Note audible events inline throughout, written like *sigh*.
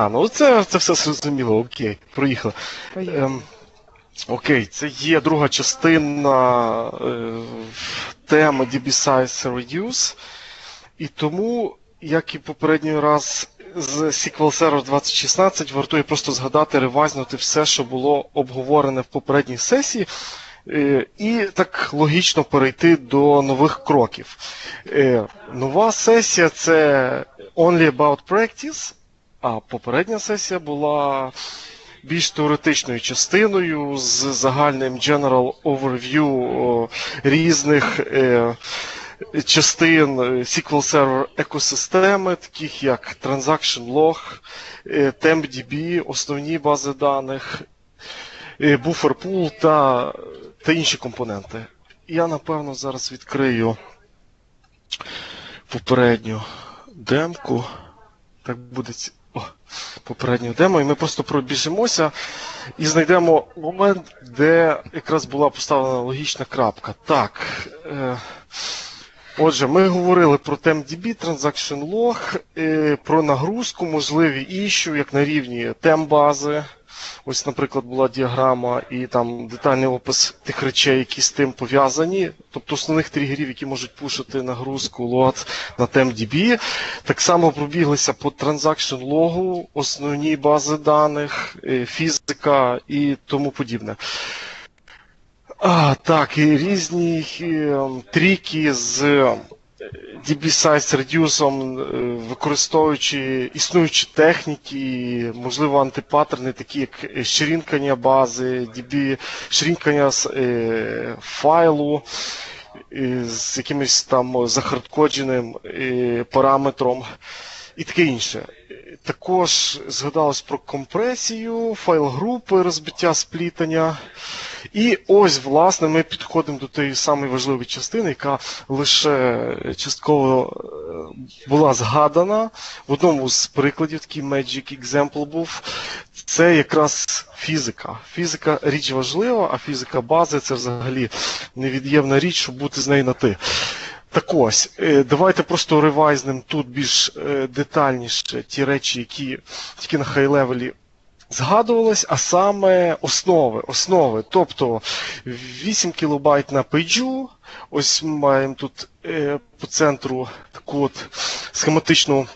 ну це, це все зрозуміло, окей, проїхали. Ем, окей, це є друга частина е, теми DB Size Reduce. І тому, як і попередній раз з SQL Server 2016, вартує просто згадати, ревайзнути все, що було обговорене в попередній сесії. Е, І так логічно перейти до нових кроків. Е, Нова сесія це Only About Practice, а попередня сесія була більш теоретичною частиною з загальним General Overview різних е, частин е, SQL Server екосистеми, таких як Transaction Log, е, TempDB, основні бази даних, Buffer Pool та, та інші компоненти. Я напевно зараз відкрию попередню демку. Так буде Попередню демо, і ми просто пробіжимося і знайдемо момент, де якраз була поставлена логічна крапка. Так. Е... Отже, ми говорили про TempDB, Transaction Log, е, про нагрузку, можливі іщу, як на рівні тембази. Ось, наприклад, була діаграма і там детальний опис тих речей, які з тим пов'язані. Тобто основних тригерів, які можуть пушити нагрузку лот на TempDB. Так само пробіглися по Transaction логу, основні бази даних, е, фізика і тому подібне. А, так, і різні е, тріки з е, DB Size Reduce, е, використовуючи існуючі техніки, можливо, антипаттерни, такі як шрінкання бази, DB, шрінкання е, файлу е, з якимось там захардкодженим е, параметром і таке інше. Також згадалось про компресію, файл групи, розбиття сплітання. І ось, власне, ми підходимо до тієї самої важливої частини, яка лише частково е, була згадана. В одному з прикладів такий Magic Example був. Це якраз фізика. Фізика річ важлива, а фізика бази це взагалі невід'ємна річ, щоб бути з нею на ти. Так ось, е, давайте просто ревайзнемо тут більш е, детальніше ті речі, які тільки на хай-левелі згадувались, а саме основи. основи. Тобто 8 кілобайт на пейджу. Ось ми маємо тут е, по центру таку от схематичну,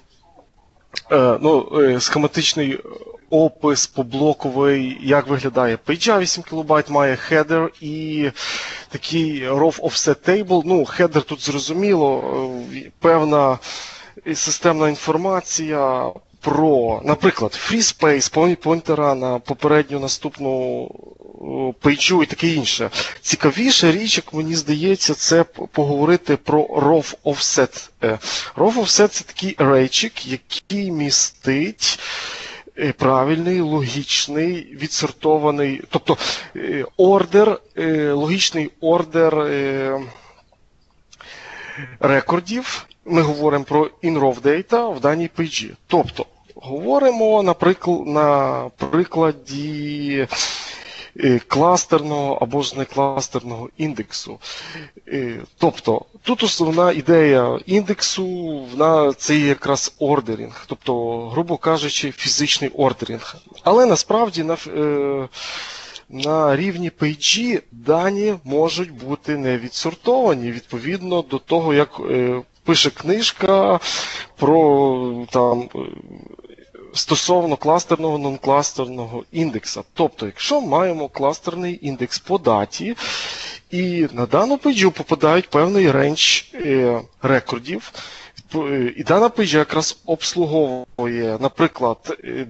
ну, схематичний опис поблоковий, як виглядає пейджа 8 кБ, має хедер і такий RAW offset table. Ну, хедер тут зрозуміло, е, певна системна інформація про, наприклад, FreeSpace, поінтера на попередню наступну е, пейджу і таке інше. Цікавіша річ, як мені здається, це поговорити про row offset. Е, row offset це такий еррейчик, який містить правильний, логічний, відсортований, тобто ордер, логічний ордер рекордів. Ми говоримо про in-row data в даній пейджі. Тобто, говоримо наприклад, на прикладі кластерного або ж не кластерного індексу. Тобто, тут основна ідея індексу, вона це якраз ordering, тобто, грубо кажучи, фізичний ordering. Але насправді на на рівні пейджі дані можуть бути не відсортовані відповідно до того, як пише книжка про там. Стосовно кластерного нонкластерного індекса. Тобто, якщо маємо кластерний індекс по даті, і на дану пейджу попадають певний range е, рекордів, і дана пейджа якраз обслуговує, наприклад, е,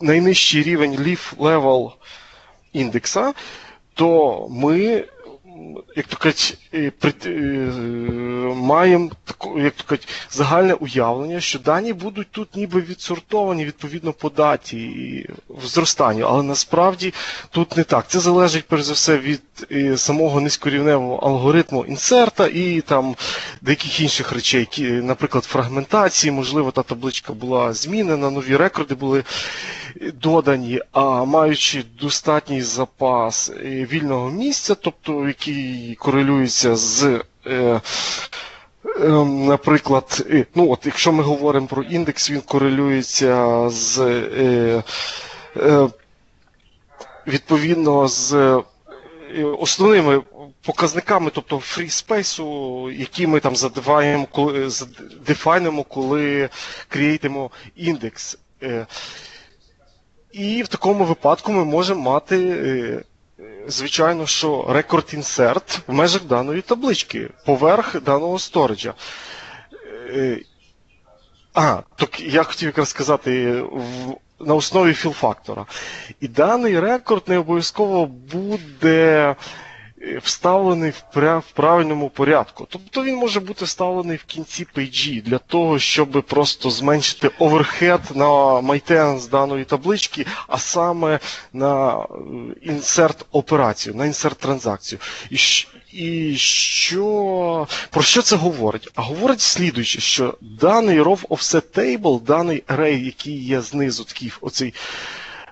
найнижчий рівень leaf level індекса, то ми як то кажуть, маємо як то кажуть, загальне уявлення, що дані будуть тут ніби відсортовані відповідно по даті і зростанню, але насправді тут не так. Це залежить перш за все від самого низькорівневого алгоритму інсерта і там деяких інших речей, які, наприклад, фрагментації, можливо, та табличка була змінена, нові рекорди були додані, а маючи достатній запас вільного місця, тобто який корелюється з е, Ем, Наприклад, е, ну от якщо ми говоримо про індекс, він корелюється з е, е, відповідно з е, основними показниками, тобто фріспейсу, які ми там задеваємо, коли дефайнимо, коли крейтимо індекс. Е, І в такому випадку ми можемо мати. Звичайно, що record insert в межах даної таблички, поверх даного сториджа. Е, А, так я хотів якраз сказати в, на основі fill factor а. І даний рекорд не обов'язково буде вставлений в, правильному порядку. Тобто він може бути вставлений в кінці пейджі для того, щоб просто зменшити overhead на maintenance даної таблички, а саме на е, інсерт операцію, на інсерт транзакцію. І, і що про що це говорить? А говорить слідуюче, що даний row offset table, даний array, який є знизу, такий оцей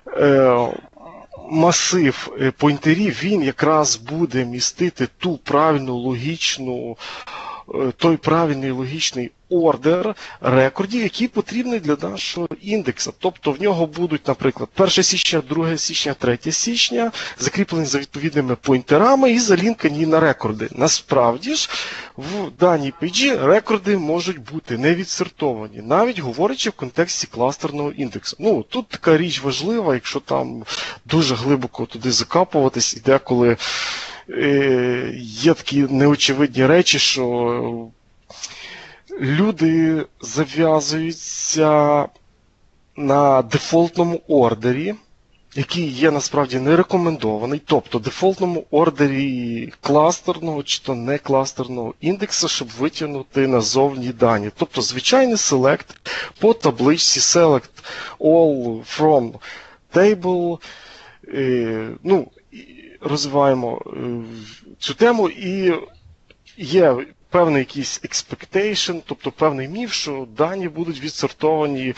е, масив е, поінтерів, він якраз буде містити ту правильну логічну, той правильний логічний ордер рекордів, який потрібний для нашого індекса. Тобто в нього будуть, наприклад, 1 січня, 2 січня, 3 січня, закріплені за відповідними поінтерами і залінкані на рекорди. Насправді ж, в даній пейджі рекорди можуть бути не відсортовані, навіть говорячи в контексті кластерного індексу. Ну, тут така річ важлива, якщо там дуже глибоко туди закапуватись, і деколи е, є такі неочевидні речі, що люди зав'язуються на дефолтному ордері, який є насправді не рекомендований, тобто дефолтному ордері кластерного чи то не кластерного індексу, щоб витягнути назовні дані. Тобто звичайний select по табличці select all from table. Е, ну, розвиваємо е, цю тему і є певний якийсь expectation, тобто певний міф, що дані будуть відсортовані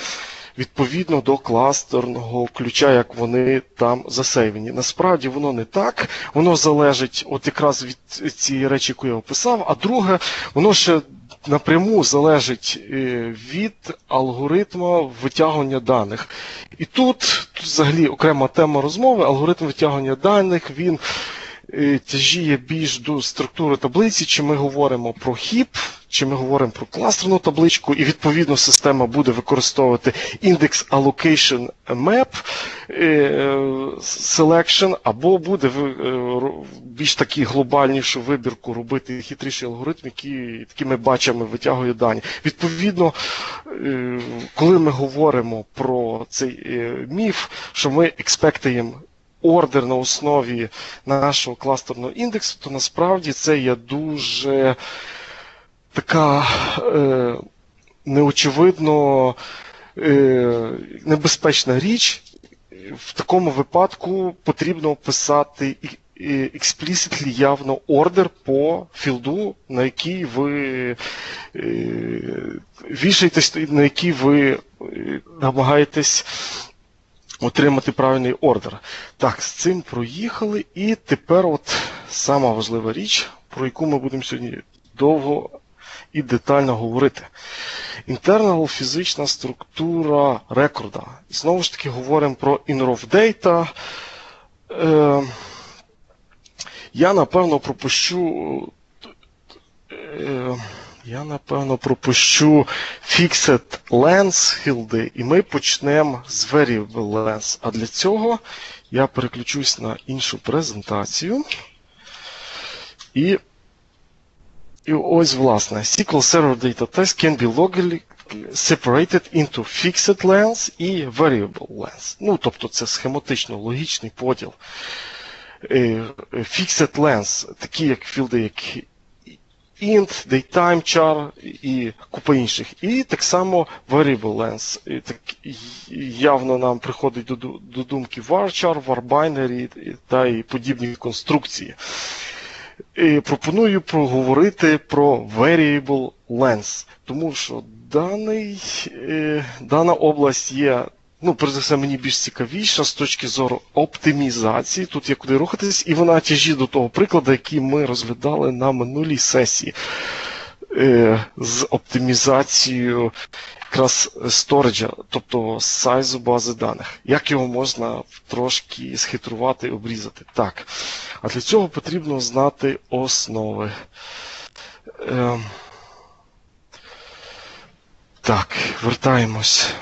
відповідно до кластерного ключа, як вони там засейвені. Насправді воно не так, воно залежить от якраз від цієї речі, яку я описав, а друге, воно ще напряму залежить е, від алгоритму витягування даних. І тут, тут взагалі окрема тема розмови, алгоритм витягування даних, він тяжіє більш до структури таблиці, чи ми говоримо про хіп, чи ми говоримо про кластерну табличку, і відповідно система буде використовувати індекс allocation map е, selection, або буде е, більш такі глобальнішу вибірку робити хитріший алгоритм, який такими бачами витягує дані. Відповідно, е, коли ми говоримо про цей е, міф, що ми експектуємо ордер на основі нашого кластерного індексу, то насправді це є дуже така е, неочевидно е, небезпечна річ. В такому випадку потрібно писати і- і explicitly явно ордер по філду, на який ви е, вішаєтесь, на який ви е, намагаєтесь отримати правильний ордер. Так, з цим проїхали. І тепер от сама важлива річ, про яку ми будемо сьогодні довго і детально говорити. Internal фізична структура рекорда. Знову ж таки говоримо про InRow Data. Е, я напевно пропущу. Е, я напевно пропущу Fixed Lens філди, і ми почнемо з Variable Lens. А для цього я переключусь на іншу презентацію. І, і ось, власне, SQL Server Data Test can be logically separated into Fixed Lens і Variable Lens. Ну, тобто це схематично логічний поділ. Е, Fixed Lens, такі як філди, як int, datetime char і купа інших. І так само variable length. І так явно нам приходить до, до думки varchar, varbinary та і подібні конструкції. І пропоную проговорити про variable length, тому що даний, е, дана область є. Ну, перш все, мені більш цікавіша з точки зору оптимізації. Тут є куди рухатись, і вона тяжі до того прикладу, який ми розглядали на минулій сесії. е, з оптимізацією якраз сториджа, тобто сайзу бази даних. Як його можна трошки схитрувати обрізати? Так. А для цього потрібно знати основи. Е, так, вертаємось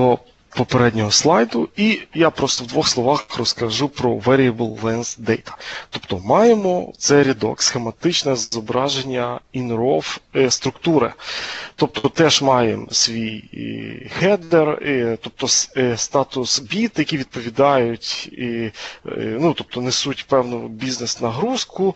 до попереднього слайду, і я просто в двох словах розкажу про Variable Length Data. Тобто маємо це рядок, схематичне зображення in-RAW е, структури. Тобто теж маємо свій хедер, тобто е, статус біт, які відповідають, е, ну, тобто несуть певну бізнес-нагрузку,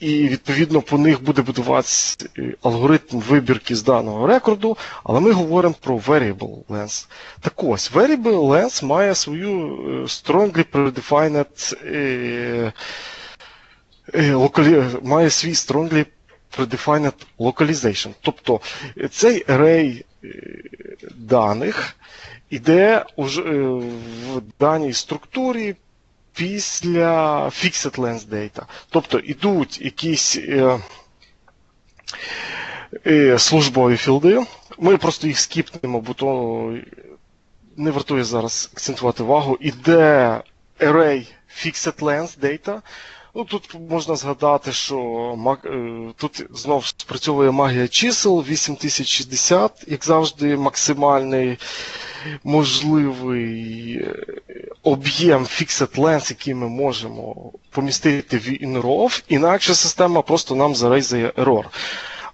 і відповідно по них буде будуватися алгоритм вибірки з даного рекорду, але ми говоримо про Variable Length lens. Так ось, Variable lens має свою strongly predefined е, е, має свій strongly predefined localization. Тобто цей array даних іде в даній структурі після Fixed Lens Data. Тобто йдуть якісь службові філди. Ми просто їх скіпнемо, бо то не вартує зараз акцентувати увагу. Іде array Fixed Lens Data. Ну, Тут можна згадати, що тут знов спрацьовує магія чисел 8060, як завжди, максимальний можливий об'єм Fixed Lens, який ми можемо помістити в InROV, інакше система просто нам зарейзає error.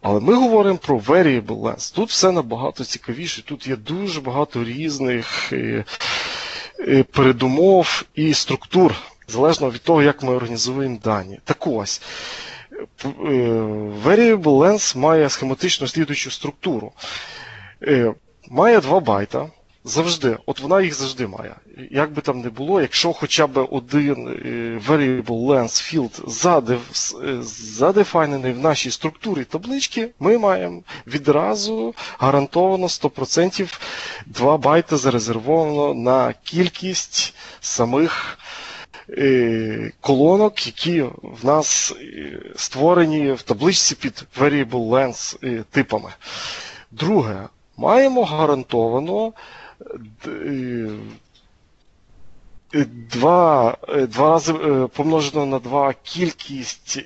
Але ми говоримо про variable length. Тут все набагато цікавіше. Тут є дуже багато різних е, е, передумов і структур, залежно від того, як ми організуємо дані. Так ось, е, variable length має схематично слідуючу структуру. Має 2 байта. Завжди, от вона їх завжди має. Як би там не було, якщо хоча б один е, variable length field задефайнений в нашій структурі таблички, ми маємо відразу гарантовано 100% 2 байти зарезервовано на кількість самих е, колонок, які в нас е, створені в табличці під variable length типами. Друге, маємо гарантовано два два рази помножено на два кількість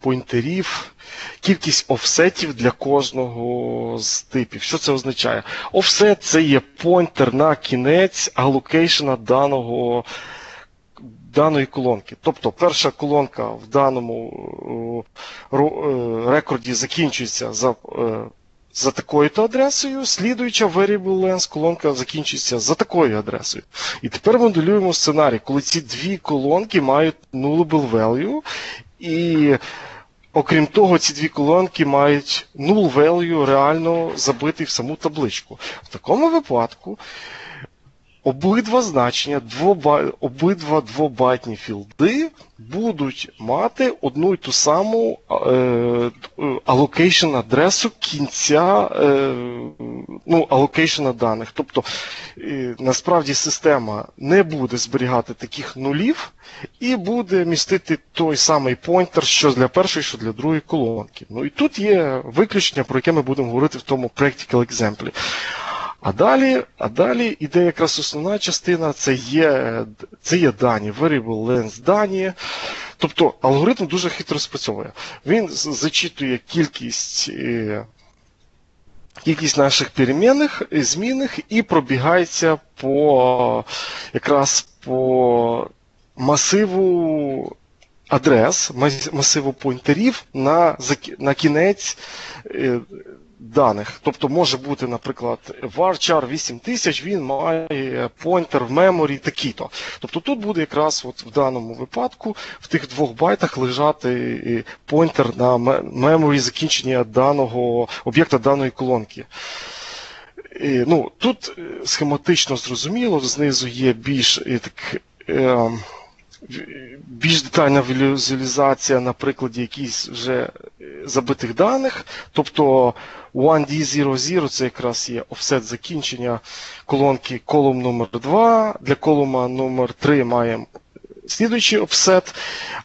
поінтерів, кількість офсетів для кожного з типів. Що це означає? Офсет це є поінтер на кінець алокейшена даного. Даної колонки. Тобто перша колонка в даному рекорді закінчується за за такою-то адресою, слідуюча variable length колонка закінчується за такою адресою. І тепер моделюємо сценарій, коли ці дві колонки мають nullable value, і окрім того, ці дві колонки мають null value реально забитий в саму табличку. В такому випадку обидва значення, двоба, обидва двобайтні філди будуть мати одну й ту саму е, allocation адресу кінця е, ну, allocation даних. Тобто е, насправді система не буде зберігати таких нулів і буде містити той самий поінтер, що для першої, що для другої колонки. Ну і тут є виключення, про яке ми будемо говорити в тому practical example. А далі а далі іде якраз основна частина, це є це є дані, variable length дані. Тобто алгоритм дуже хитро спрацьовує. Він зачитує кількість е, кількість наших перемінних, змінних і пробігається по якраз по масиву адрес, масиву поінтерів на на кінець е, даних. Тобто може бути, наприклад, varchar 8000, він має поінтер в меморі такий-то. Тобто тут буде якраз от в даному випадку в тих двох байтах лежати поінтер на меморі закінчення даного об'єкта даної колонки. Ну, Тут е, схематично зрозуміло, знизу є більш так. Е, більш детальна візуалізація на прикладі якихось вже е, забитих даних. Тобто 1D00 це якраз є офсет закінчення колонки колум номер 2 Для колума номер 3 маємо слідуючий офсет,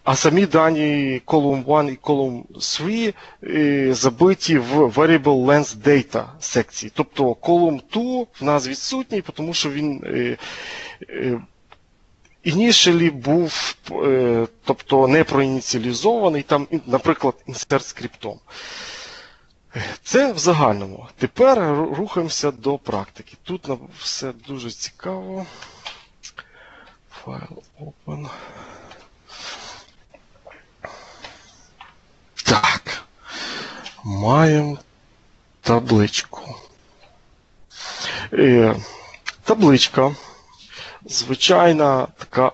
а самі дані column 1 і column 3 е, забиті в variable length data секції. Тобто column 2 в нас відсутній, тому що він е, е, initially був, е, тобто не проініціалізований, там, наприклад, insert скриптом. Це в загальному. Тепер рухаємося до практики. Тут все дуже цікаво. Файл open. Так. Маємо табличку. Е, табличка. Звичайна така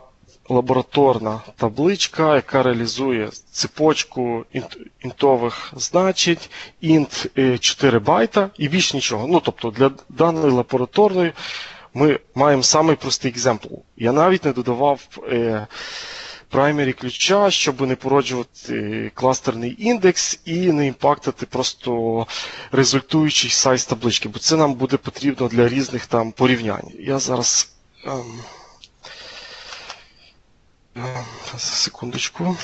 лабораторна табличка, яка реалізує цепочку інт- інтових значень, int е, 4 байта і більш нічого. Ну, тобто для даної лабораторної ми маємо самий простий екземпл. Я навіть не додавав е, праймері ключа, щоб не породжувати е, кластерний індекс і не імпактити просто результуючий сайз таблички, бо це нам буде потрібно для різних там порівнянь. Я зараз. Секундочку.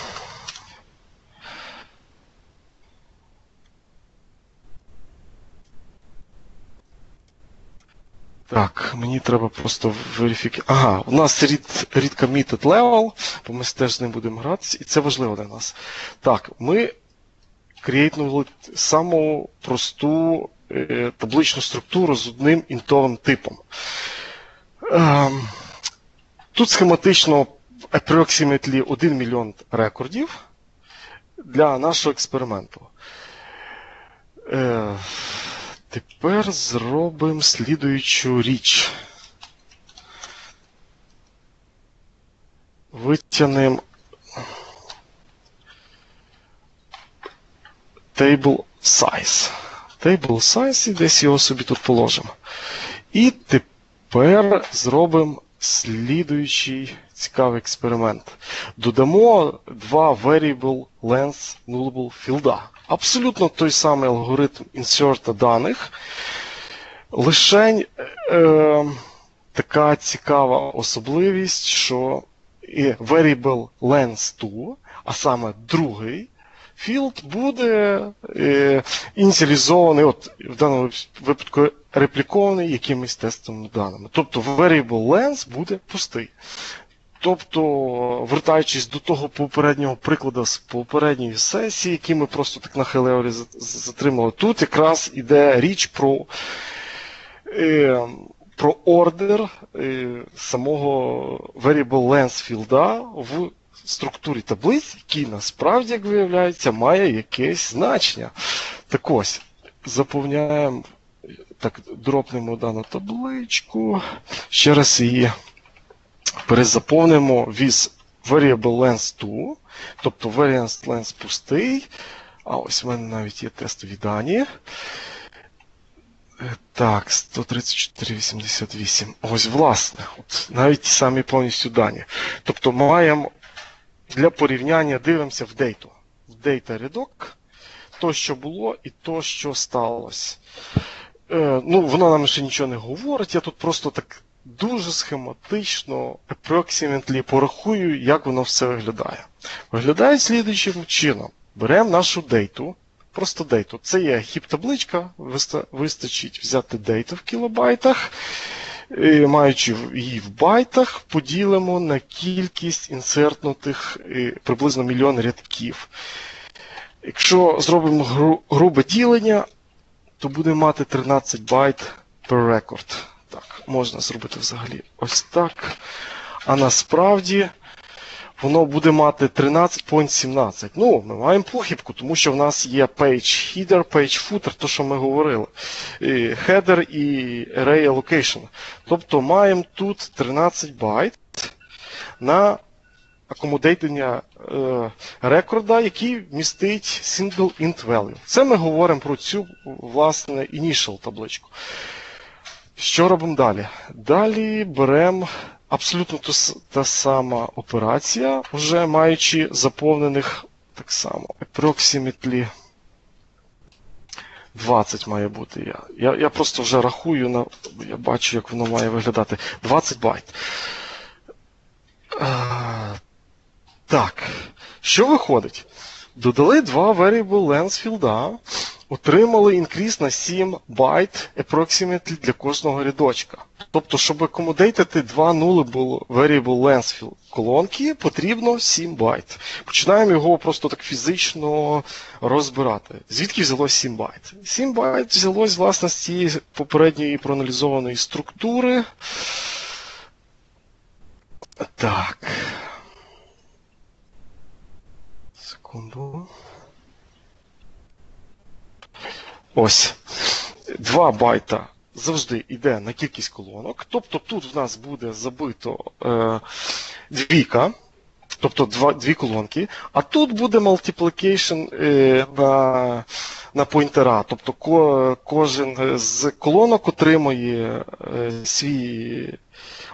Так, мені треба просто верифікувати. Ага, у нас read, read committed level, бо ми теж з ним будемо гратися, і це важливо для нас. Так, ми крейтнули саму просту е, табличну структуру з одним інтовим типом. Ем, тут схематично approximately 1 мільйон рекордів для нашого експерименту. Е, Тепер зробимо слідуючу річ. Витягнемо table size. Table size і десь його собі тут положимо. І тепер зробимо слідуючий цікавий експеримент. Додамо два variable length nullable філда. Абсолютно той самий алгоритм інсерта даних. Лишень е, така цікава особливість, що variable length 2, а саме другий field буде е, ініціалізований, от в даному випадку реплікований якимись тестовими даними. Тобто variable length буде пустий. Тобто, вертаючись до того попереднього прикладу з попередньої сесії, який ми просто так на хелеорі затримали, тут якраз іде річ про е, про ордер е, самого variable length філда в структурі таблиць, який насправді, як виявляється, має якесь значення. Так ось, заповняємо, так, дропнемо дану табличку, ще раз її перезаповнимо with variable length 2, тобто variance length пустий. А ось в мене навіть є тестові дані. Е, Так, 134,88. Ось, власне, от навіть самі повністю дані. Тобто маємо для порівняння дивимося в дейту. В Data рядок, то, що було, і то, що сталося. Е, ну, воно нам ще нічого не говорить. Я тут просто так дуже схематично, approximately порахую, як воно все виглядає. Виглядає слідуючим чином. Беремо нашу дейту, просто дейту. Це є heap-табличка, вистачить взяти дейту в кілобайтах. Маючи її в байтах, поділимо на кількість інсертнутих приблизно мільйон рядків. Якщо зробимо гру- грубе ділення, то будемо мати 13 байт per record. Так, можна зробити взагалі ось так. А насправді воно буде мати 13.17. Ну, ми маємо похибку, тому що в нас є page header, page footer, то, що ми говорили. І Header і array allocation. Тобто маємо тут 13 байт на акомодейтення е, рекорда, який містить single int value. Це ми говоримо про цю, власне, initial табличку. Що робимо далі? Далі беремо абсолютно та сама операція, вже маючи заповнених так само approximately 20 має бути. Я, я, я просто вже рахую, на, я бачу, як воно має виглядати. 20 байт. А, Так, що виходить? Додали два variable length field а, отримали increase на 7 байт approximately для кожного рядочка. Тобто, щоб акомодейтити два nullable variable length колонки, потрібно 7 байт. Починаємо його просто так фізично розбирати. Звідки взялось 7 байт? 7 байт взялось, власне, з цієї попередньої проаналізованої структури. Так. Секунду. Ось. 2 байта завжди йде на кількість колонок. Тобто тут в нас буде забито е, двійка, тобто два, дві колонки, а тут буде multiplication е, на, на поінтера. Тобто ко, кожен з колонок отримує е, свій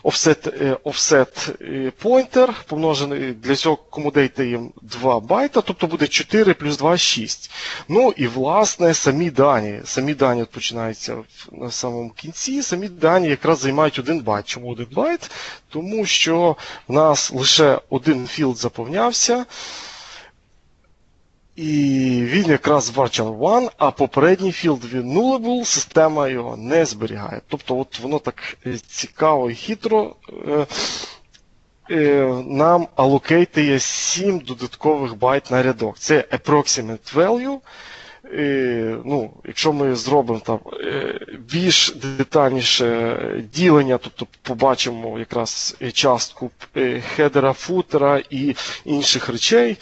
offset, е, offset е, pointer, помножений для цього кому їм 2 байта, тобто буде 4 плюс 2 6. Ну і власне самі дані. Самі дані починаються на самому кінці. Самі дані якраз займають 1 байт. Чому 1 байт? Тому що в нас лише один field заповнявся. І він якраз variable one, а попередній він nullable, система його не зберігає. Тобто от воно так е, цікаво і хитро е, е, нам алокейтує 7 додаткових байт на рядок. Це approximate value. Ну, якщо ми зробимо там більш детальніше ділення, тобто побачимо якраз частку хедера, футера і інших речей,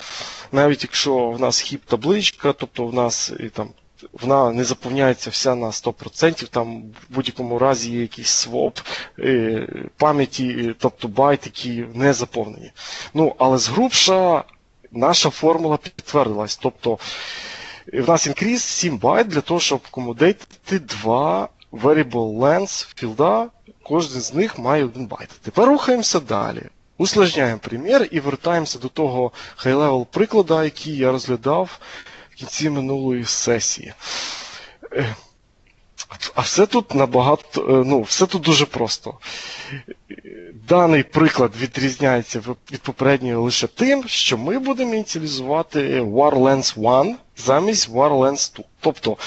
навіть якщо в нас heap табличка, тобто в нас е, там вона не заповняється вся на 100%, там в будь-якому разі є якийсь своп е, пам'яті, е, тобто байт, які не заповнені. Ну, але згрубша наша формула підтвердилась. Тобто в нас increase 7 байт для того, щоб акомодейтити два variable length field а, кожен з них має 1 байт. Тепер рухаємося далі. Усложняємо примір і вертаємося до того high-level прикладу, який я розглядав в кінці минулої сесії. Е, А все тут набагато, е, ну, все тут дуже просто. Даний приклад відрізняється від попереднього лише тим, що ми будемо ініціалізувати warlens 1 замість warlens 2. Тобто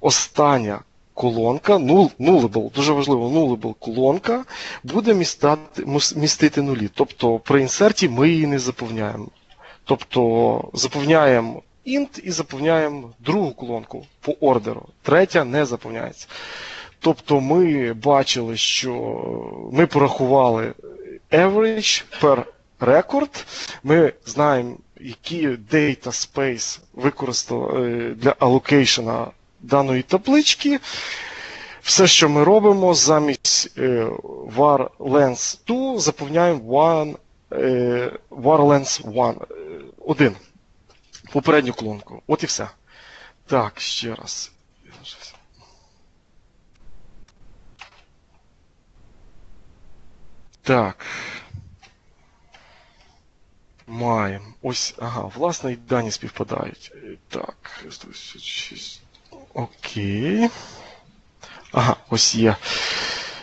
остання колонка, null, дуже важливо, nullable колонка буде містати, містити нулі. Тобто при інсерті ми її не заповняємо. Тобто заповняємо int і заповняємо другу колонку по ордеру. Третя не заповняється. Тобто ми бачили, що ми порахували average per record. Ми знаємо, які data space використали для allocation даної таблички. Все, що ми робимо, замість е, var length 2 заповняємо е, var length 1. е, Попередню колонку. От і все. Так, ще раз. Так. Маємо. Ось, ага, власне, і дані співпадають. Так, 186. Окей. Ага, ось є.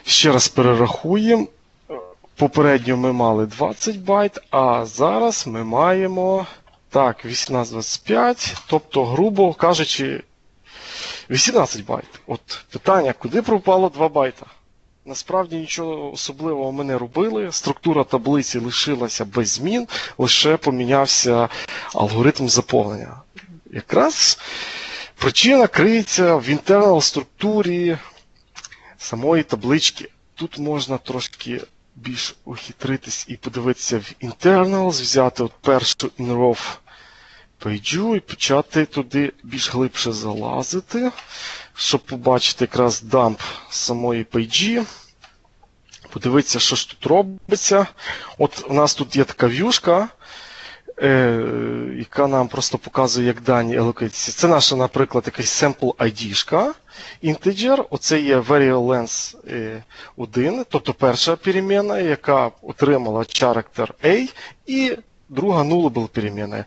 Ще раз перерахуємо. Попередньо ми мали 20 байт, а зараз ми маємо. Так, 1825, тобто, грубо кажучи, 18 байт. От питання, куди пропало 2 байта? Насправді нічого особливого ми не робили. Структура таблиці лишилася без змін, лише помінявся алгоритм заповнення. Якраз причина криється в internal структурі самої таблички. Тут можна трошки більш ухитритись і подивитися в internals, взяти от першу inrow пейджу і почати туди більш глибше залазити, щоб побачити якраз дамп самої пейджі. Подивитися, що ж тут робиться. От у нас тут є така в'юшка, яка нам просто показує, як дані елокуються. Це наша, наприклад, якась sample ID-шка. Integer, оце є variable length е, 1, тобто перша перемена, яка отримала character A, і друга nullable перемена.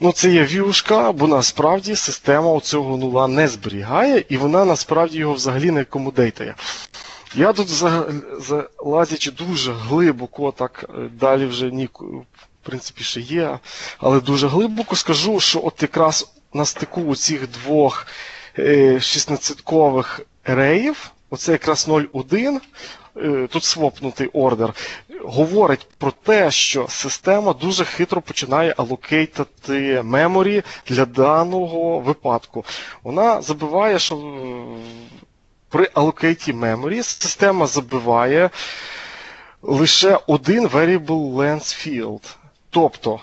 Ну, це є в'юшка, бо насправді система цього нула не зберігає, і вона насправді його взагалі не акомодейтує. Я тут залазячи дуже глибоко, так е, далі вже ні, принципі, ще є. Але дуже глибоко скажу, що от якраз на стику цих двох е, 16-кових реїв, оце якраз 0.1, е, тут свопнутий ордер, говорить про те, що система дуже хитро починає алокейтати меморі для даного випадку. Вона забиває, що е, при allocate memory система забиває лише один variable length field. Тобто,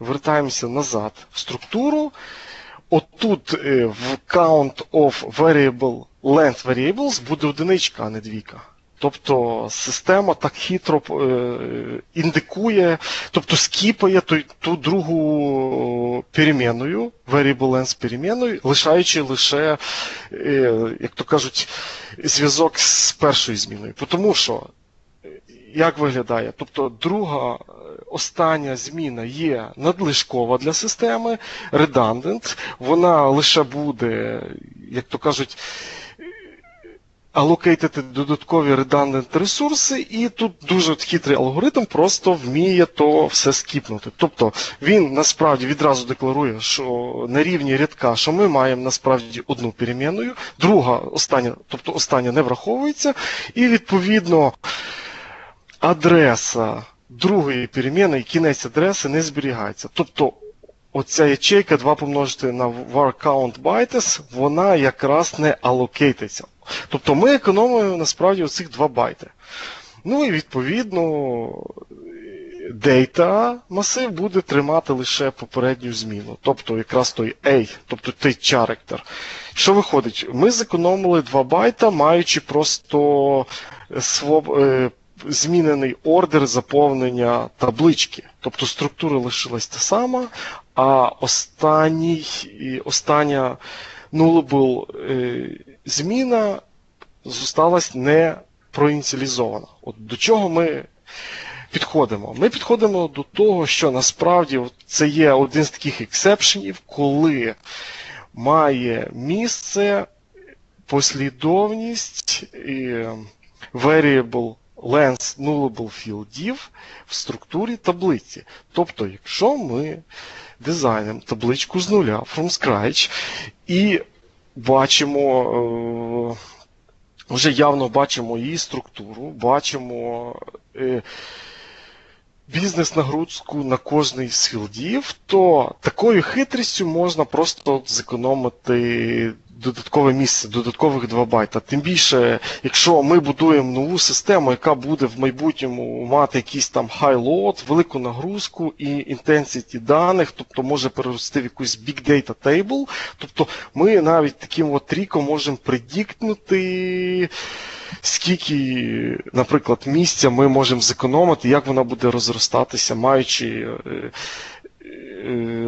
вертаємося назад в структуру. Отут е, в count of variable length variables буде одиничка, а не двійка. Тобто система так хитро е, індикує, тобто скіпає той, ту другу перемінною, variable length перемінною, лишаючи лише, е, як то кажуть, зв'язок з першою зміною. Тому що, як виглядає? Тобто друга остання зміна є надлишкова для системи, redundant, вона лише буде, як то кажуть, алокейтити додаткові redundant ресурси, і тут дуже хитрий алгоритм просто вміє то все скіпнути. Тобто він насправді відразу декларує, що на рівні рядка, що ми маємо насправді одну перемінною, друга остання, тобто остання не враховується, і відповідно адреса другої переміни кінець адреси не зберігається. Тобто оця ячейка 2 помножити на var count bytes, вона якраз не алокейтиться. Тобто ми економимо насправді оцих 2 байти. Ну і відповідно дейта масив буде тримати лише попередню зміну. Тобто якраз той A, тобто той character. Що виходить? Ми зекономили 2 байта, маючи просто е, змінений ордер заповнення таблички. Тобто структура лишилась та сама, а останній, остання nullable е, зміна зосталась не проініціалізована. От До чого ми підходимо? Ми підходимо до того, що насправді це є один з таких ексепшенів, коли має місце послідовність і variable length nullable філдів в структурі таблиці. Тобто, якщо ми дизайнемо табличку з нуля from scratch і бачимо, вже явно бачимо її структуру, бачимо бізнес-нагрузку на кожний з філдів, то такою хитрістю можна просто зекономити додаткове місце, додаткових 2 байта. Тим більше, якщо ми будуємо нову систему, яка буде в майбутньому мати якийсь там high load, велику нагрузку і intensity даних, тобто може перерости в якусь big data table, тобто ми навіть таким от тріком можемо предіктнути. Скільки, наприклад, місця ми можемо зекономити, як вона буде розростатися, маючи,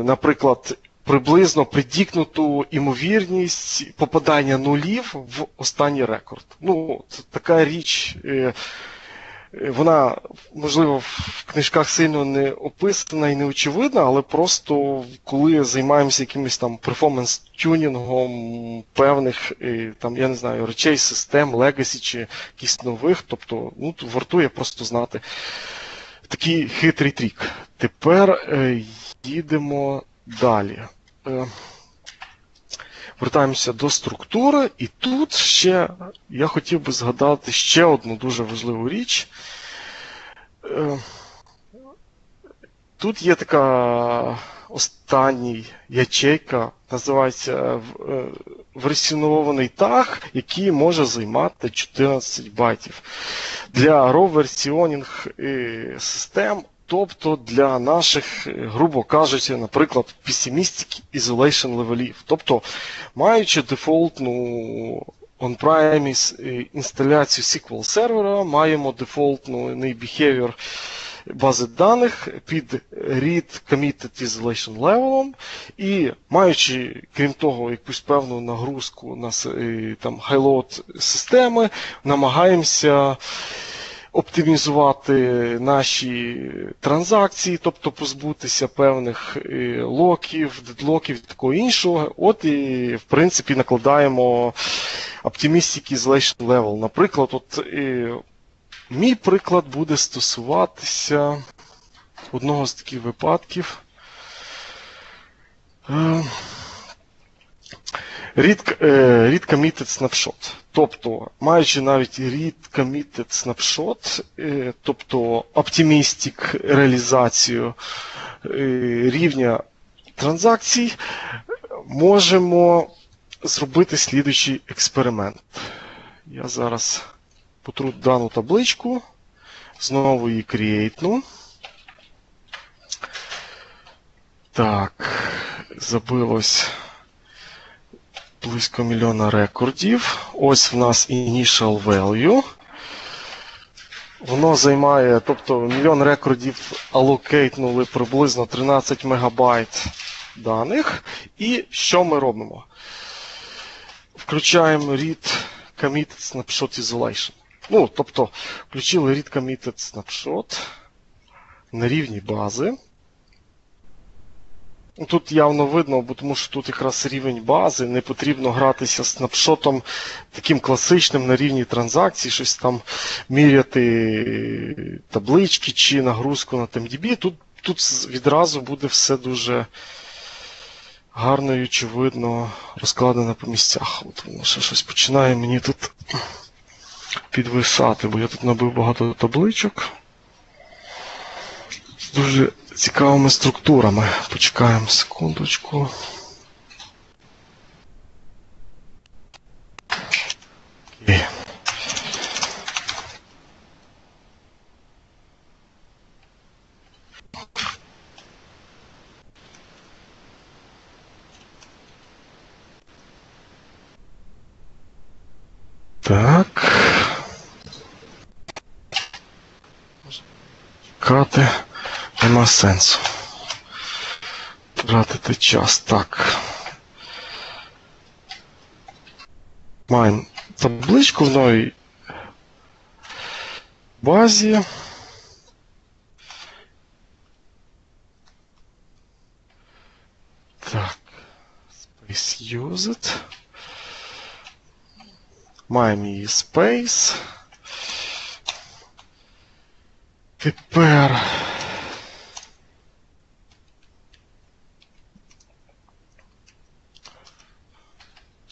наприклад, приблизно предікнуту імовірність попадання нулів в останній рекорд. Ну, це така річ, вона, можливо, в книжках сильно не описана і не очевидна, але просто коли займаємося якимось там перформанс-тюнінгом певних там, я не знаю, речей, систем, legacy чи якихось нових, тобто ну, вартує просто знати такий хитрий trick. Тепер е, їдемо далі. Е, Вертаємося до структури, і тут ще я хотів би згадати ще одну дуже важливу річ. Е, тут є така остання ячейка, називається версіонований tag, який може займати 14 байтів. Для row versioning систем Тобто для наших, грубо кажучи, наприклад, pessimistic isolation левелів. Тобто, маючи дефолтну on-premise інсталяцію SQL сервера, маємо дефолтний behavior бази даних під read committed isolation level, і маючи, крім того, якусь певну нагрузку на там, high-load системи, намагаємося оптимізувати наші транзакції, тобто позбутися певних локів, дедлоків і такого іншого. От і, в принципі, накладаємо Optimistic Isolation Level. Наприклад, от і, мій приклад буде стосуватися. одного з таких випадків. Read, committed snapshot. Тобто, маючи навіть read committed snapshot, тобто оптимістик реалізацію е, рівня транзакцій, можемо зробити слідуючий експеримент. Я зараз потру дану табличку, знову її крейтну. Так, забилось близько мільйона рекордів. Ось в нас initial value. Воно займає, тобто мільйон рекордів алокейтнули приблизно 13 мегабайт даних. І що ми робимо? Включаємо read committed snapshot isolation. Ну, тобто, включили read committed snapshot на рівні бази. Ну, Тут явно видно, бо тому що тут якраз рівень бази, не потрібно гратися снапшотом таким класичним на рівні транзакцій, щось там міряти таблички чи нагрузку на TMDB. Тут, тут відразу буде все дуже гарно і очевидно розкладено по місцях. От воно ще щось починає мені тут підвисати, бо я тут набив багато табличок. Дуже цікавими структурами. Почекаємо секундочку. Окей. Так. Чекати нема сенсу. Тратити час. Так. Маємо табличку в новій базі. Так. Space used. Маємо її Space. Тепер.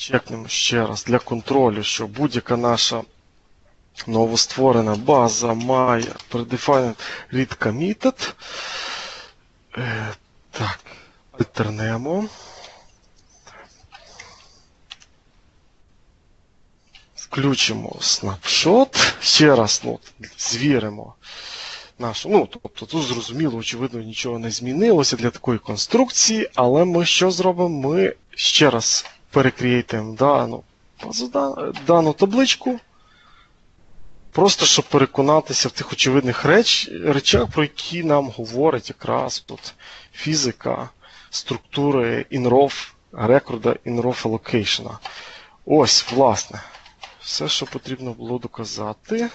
Чекнемо ще раз для контролю, що будь-яка наша новостворена база має predefined read committed. Е, так, альтернемо. Включимо снапшот. Ще раз ну, звіримо нашу. Ну, тобто тут зрозуміло, очевидно, нічого не змінилося для такої конструкції, але ми що зробимо? Ми ще раз перекрейтимо дану, дану табличку. Просто щоб переконатися в тих очевидних реч, речах, про які нам говорить якраз тут фізика структури InRow, рекорда InRow Allocation. Ось, власне, все, що потрібно було доказати.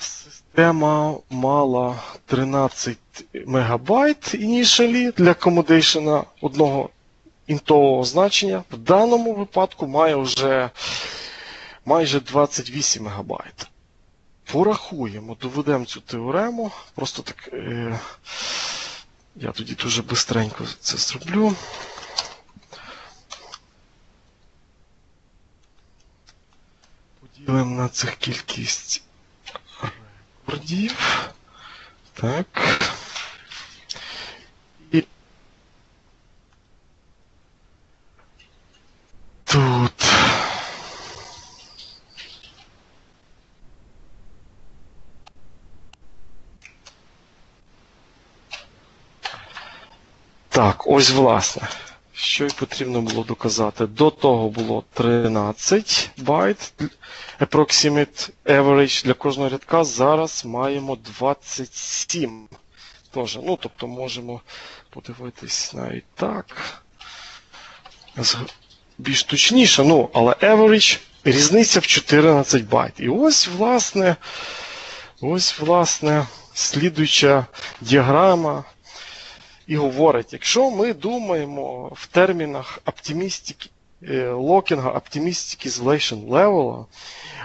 Система мала 13 МБ initially для accommodation одного інтового значення. В даному випадку має вже майже 28 МБ. Порахуємо, доведемо цю теорему. Просто так. Е, я тоді дуже бистренько це зроблю. Поділимо на цих кількість рекордів. Так. І тут. Так, ось власне. Що й потрібно було доказати. До того було 13 байт approximate average для кожного рядка. Зараз маємо 27. Тоже, ну, тобто можемо подивитись навіть так. Більш точніше, ну, але average різниця в 14 байт. І ось, власне, ось, власне, слідуюча діаграма і говорить, якщо ми думаємо в термінах optimistic е, локінга Optimistic Isolation Level,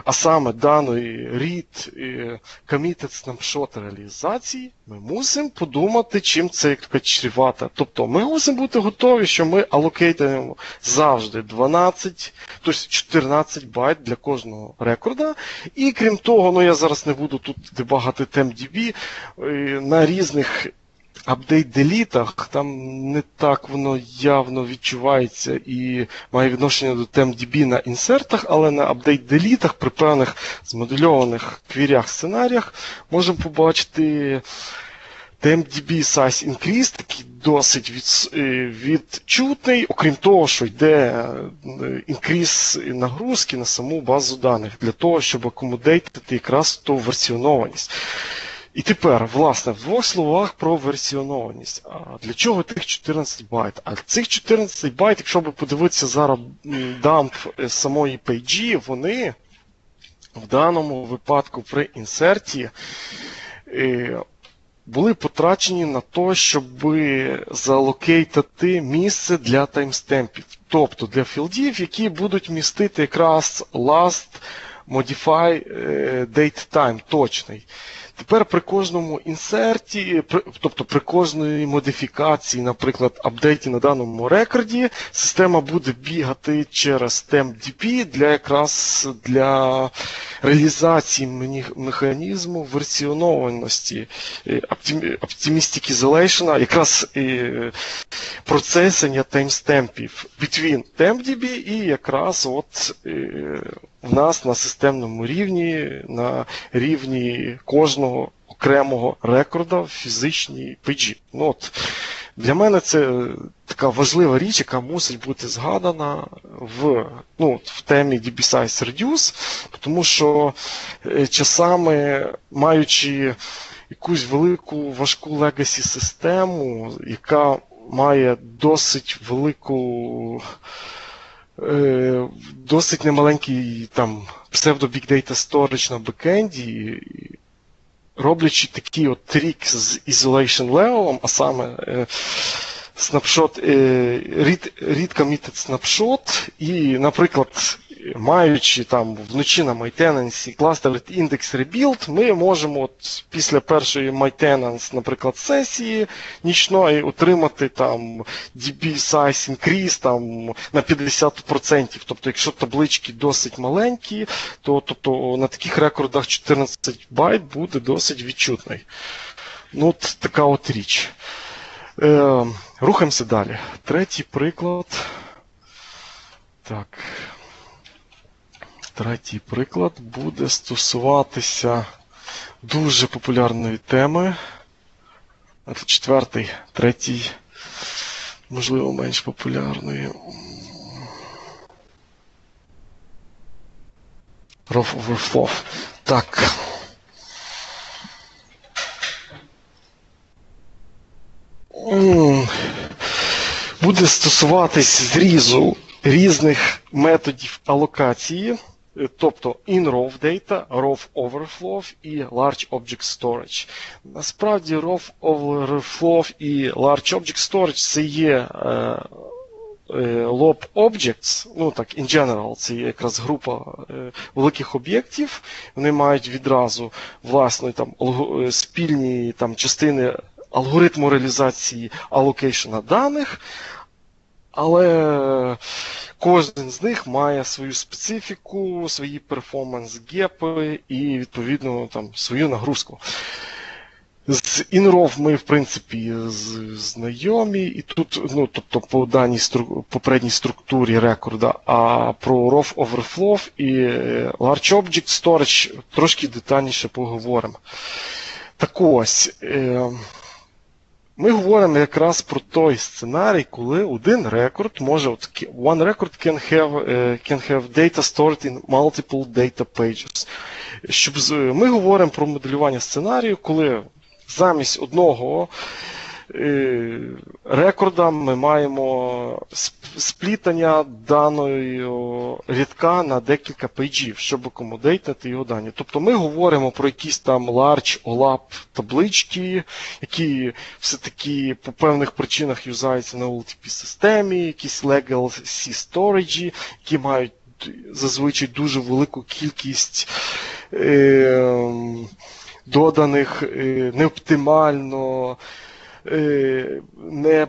а саме даної read е, committed snapshot реалізації, ми мусимо подумати, чим це як чрівато. Тобто ми мусимо бути готові, що ми алокейтуємо завжди 12, тобто 14 байт для кожного рекорда. І крім того, ну я зараз не буду тут дебагати TempDB, е, на різних апдейт-делітах там не так воно явно відчувається і має відношення до TempDB на інсертах, але на апдейт-делітах при певних змодельованих квірях сценаріях можемо побачити. TempDB Size Increase такий досить від, е, відчутний, окрім того, що йде increase нагрузки на саму базу даних для того, щоб акомодейтити якраз ту версіонованість. І тепер, власне, в двох словах про версіонованість. А Для чого тих 14 байт? А цих 14 байт, якщо ви подивитися зараз дамп самої пейджі, вони в даному випадку при інсерті е, були потрачені на те, щоб залокейтати місце для таймстемпів. Тобто для філдів, які будуть містити якраз last modify е, date time точний. Тепер при кожному інсерті, тобто при кожній модифікації, наприклад, апдейті на даному рекорді, система буде бігати через TempDB для якраз для реалізації механізму версіонованості е, Optimistic Isolation, якраз е, процесення таймстемпів between TempDB і якраз от е, в нас на системному рівні, на рівні кожного окремого рекорда в фізичній пейджі. Ну, от, Для мене це така важлива річ, яка мусить бути згадана в ну, в темі DB Size Reduce, тому що е, часами, маючи якусь велику важку legacy систему, яка має досить велику. Е, досить немаленький там data storage на бекенді, роблячи такий от trick з isolation level, а саме е, snapshot, е, read, read committed snapshot, і, наприклад, маючи там вночі на maintenance Clustered Index Rebuild, ми можемо от після першої maintenance, наприклад, сесії нічної отримати там DB size increase там, на 50%. Тобто, якщо таблички досить маленькі, то тобто, на таких рекордах 14 байт буде досить відчутний. Ну, от така от річ. Е, Рухаємося далі. Третій приклад. Так. Третій приклад буде стосуватися дуже популярної теми. Це четвертий, третій, можливо, менш популярної. Rough Overflow. Так. Буде стосуватись зрізу різних методів алокації тобто in RAW data, RAW Overflow і Large Object Storage. Насправді, RAW Overflow і Large Object Storage це є. Е, Lob Objects, ну так, in general, це є якраз група е, великих об'єктів. Вони мають відразу власне там спільні там, частини алгоритму реалізації алокейшена даних, але кожен з них має свою специфіку, свої перформанс-гепи і, відповідно, там, свою нагрузку. З InROV ми, в принципі, знайомі, і тут, ну, тобто по даній стру... попередній структурі рекорда, а про ROV Overflow і Large Object Storage трошки детальніше поговоримо. Так ось. Е... Ми говоримо якраз про той сценарій, коли один рекорд може one record can have can have data stored in multiple data pages. Щоб Ми говоримо про моделювання сценарію, коли замість одного рекорда ми маємо сплітання даної рядка на декілька пейджів, щоб акомодейтити його дані. Тобто ми говоримо про якісь там large OLAP таблички, які все-таки по певних причинах юзаються на OLTP системі, якісь legal C storage, які мають зазвичай дуже велику кількість. Е, доданих неоптимально, не, е,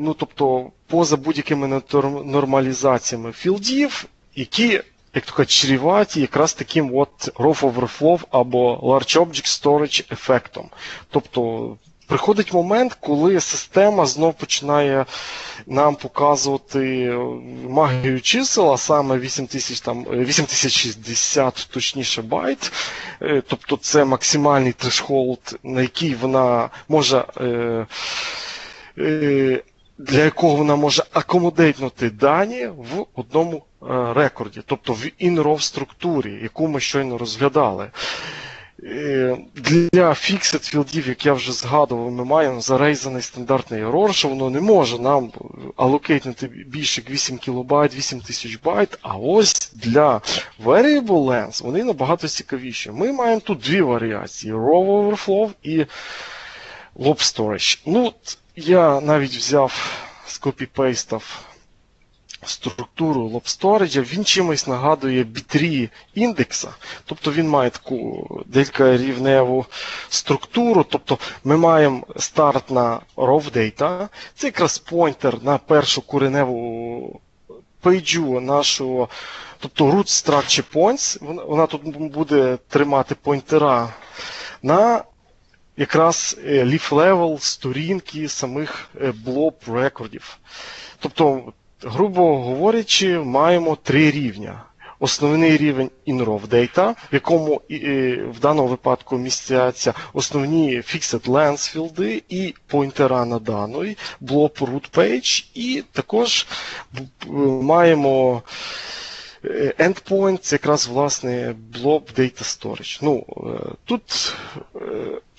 ну, тобто, поза будь-якими нормалізаціями філдів, які, як то кажуть, чріваті якраз таким от ROV overflow або Large Object Storage ефектом. Тобто приходить момент, коли система знов починає нам показувати магію чисел, а саме 8000, там, е, 8060 точніше байт. Е, Тобто це максимальний threshold, на який вона може. Е, для якого вона може акомодейтнути дані в одному рекорді, тобто в in-row структурі, яку ми щойно розглядали. Е, Для fixed філдів, як я вже згадував, ми маємо зарейзаний стандартний error, що воно не може нам алокейтнути більше як 8 кБ, 8000 байт. А ось для variable length вони набагато цікавіші. Ми маємо тут дві варіації: row overflow і lob storage. Ну, я навіть взяв, скопіпейстав структуру lob він чимось нагадує B3 індекса, тобто він має таку декарівневу структуру, тобто ми маємо старт на raw data, це якраз поінтер на першу кореневу пейджу нашого, тобто root structure points, вона, вона тут буде тримати поінтера на якраз е, leaf level сторінки самих е, блоб рекордів. Тобто, грубо говорячи, маємо три рівня. Основний рівень in-raw data, в якому в даному випадку містяться основні fixed lens філди і поінтера на даної, блок root page, і також маємо endpoint, це якраз власне блок Data Storage. Ну, е, тут е,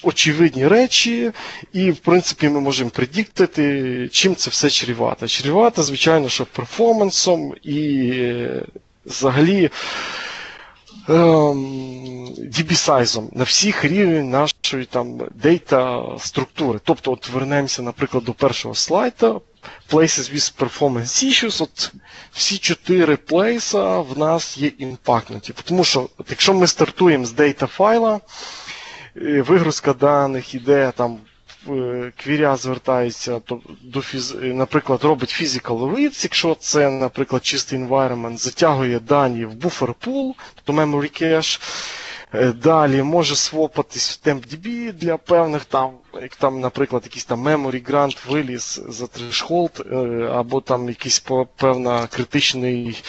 очевидні речі, і в принципі ми можемо предіктити, чим це все чрівато. Чрівато, звичайно, що перформансом і е, взагалі ем, DB-сайзом на всіх рівнях нашої там дейта структури. Тобто, от вернемося, наприклад, до першого слайда. Places with performance issues, от всі чотири плейса в нас є імпактнуті. Тому що, от, якщо ми стартуємо з дейта файла, е, вигрузка даних іде там. Е, Квіря звертається до фіз... е, наприклад, робить physical reads, якщо це, наприклад, чистий environment, затягує дані в buffer pool, тобто memory cache. Е, Далі може свопатись в TempDB для певних там, як там, наприклад, якийсь там memory grant виліз за threshold, або там якийсь певна критичний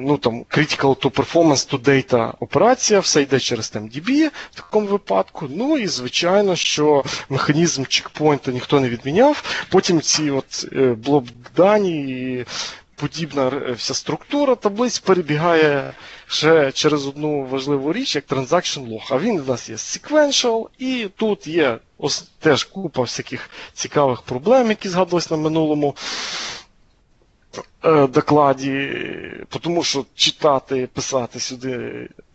ну там critical to performance to data операція, все йде через TempDB в такому випадку. Ну і звичайно, що механізм чекпоінту ніхто не відміняв. Потім ці от е, блок дані і подібна е, вся структура таблиць перебігає ще через одну важливу річ, як Transaction Log. А він у нас є sequential, і тут є ос- теж купа всяких цікавих проблем, які згадувались на минулому е, докладі, тому що читати, писати сюди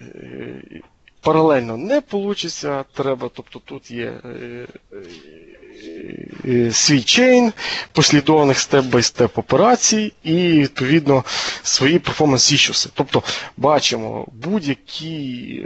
е, паралельно не вийде. Треба, тобто тут є е, е, е, свій chain, послідовних step-by-step операцій і, відповідно, свої issues. Тобто, бачимо, будь-які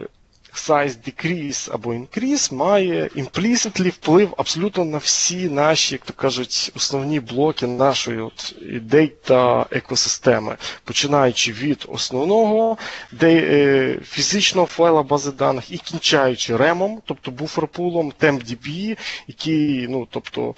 size decrease або increase має implicitly вплив абсолютно на всі наші, як то кажуть, основні блоки нашої от дейта екосистеми, починаючи від основного де, е, фізичного файла бази даних і кінчаючи ремом, тобто буферпулом, TempDB, який, ну, тобто,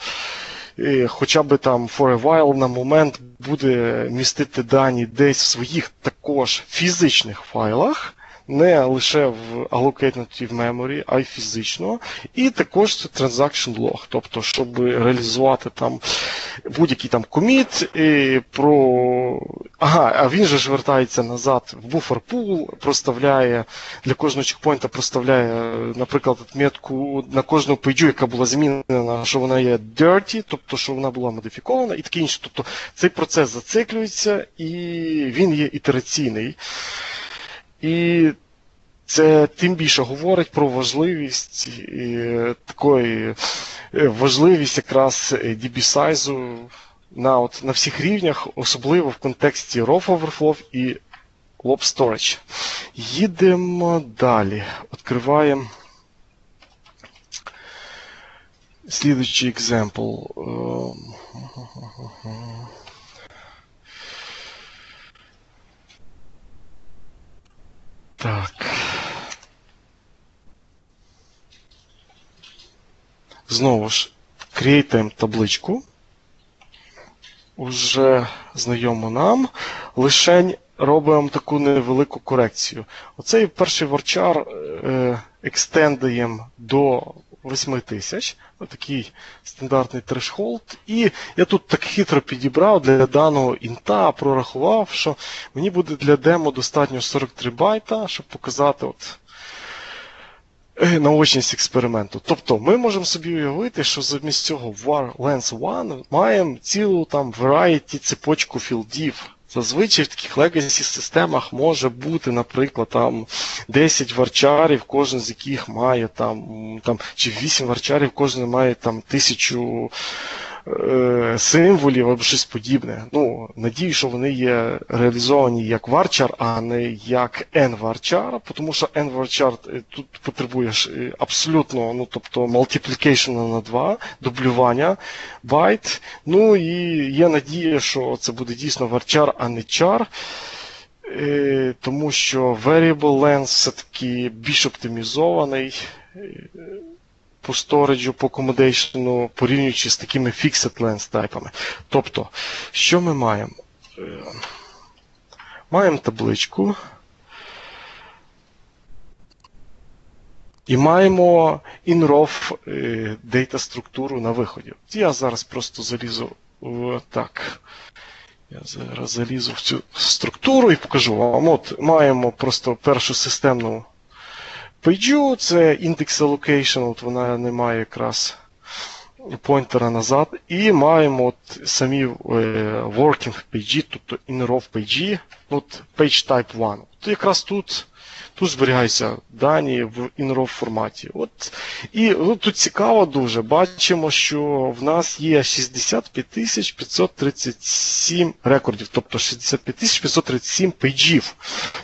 е, хоча б там for a while на момент буде містити дані десь в своїх також фізичних файлах. Не лише в allocate native memory, а й фізично. І також це transaction log, тобто, щоб реалізувати там будь-який там коміт про. Ага, а він же ж вертається назад в буфер pool, проставляє для кожного чекпоінта проставляє, наприклад, отметку на кожну пейджу, яка була змінена, що вона є dirty, тобто що вона була модифікована і таке інше. Тобто цей процес зациклюється і він є ітераційний. І це тим більше говорить про важливість і, такої е, важливість якраз DB size на от, на всіх рівнях, особливо в контексті RAW Overflow і Lob Storage. Їдемо далі. Відкриваємо слідуючий екземпл. Так. Знову ж, крейтаємо табличку. Уже знайомо нам. Лишень робимо таку невелику корекцію. Оцей перший варчар е, Екстендаємо до 8 тисяч, ну, такий стандартний трешхолд. І я тут так хитро підібрав для даного інта, прорахував, що мені буде для демо достатньо 43 байта, щоб показати от е, наочність експерименту. Тобто ми можемо собі уявити, що замість цього var lens One маємо цілу там variety цепочку філдів. Зазвичай в таких legacy системах може бути, наприклад, там 10 варчарів, кожен з яких має там, там чи 8 варчарів, кожен має там тисячу е, символів або щось подібне. Ну, Надіюсь, що вони є реалізовані як varchar, а не як n-varchar, тому що n-varchar е, тут потребує е, абсолютно ну, тобто multiplication на 2, дублювання байт. Ну і є надія, що це буде дійсно varchar, а не char. Е, тому що Variable Length все-таки більш оптимізований по сториджу, по accommodation, порівнюючи з такими fixed lens тайпами. Тобто, що ми маємо? Маємо табличку. І маємо InROV е, дейта структуру на виході. Я зараз просто залізу в так. Я зараз залізу в цю структуру і покажу вам. От маємо просто першу системну Pageo це індекс allocation, от вона не має якраз поінтера назад. І маємо от самі е, working page, тобто in-row page, от page type 1. От якраз тут Тут зберігаються дані в InRAW форматі. От. І ну, тут цікаво дуже. Бачимо, що в нас є 65 537 рекордів, тобто 65 537 пейджів.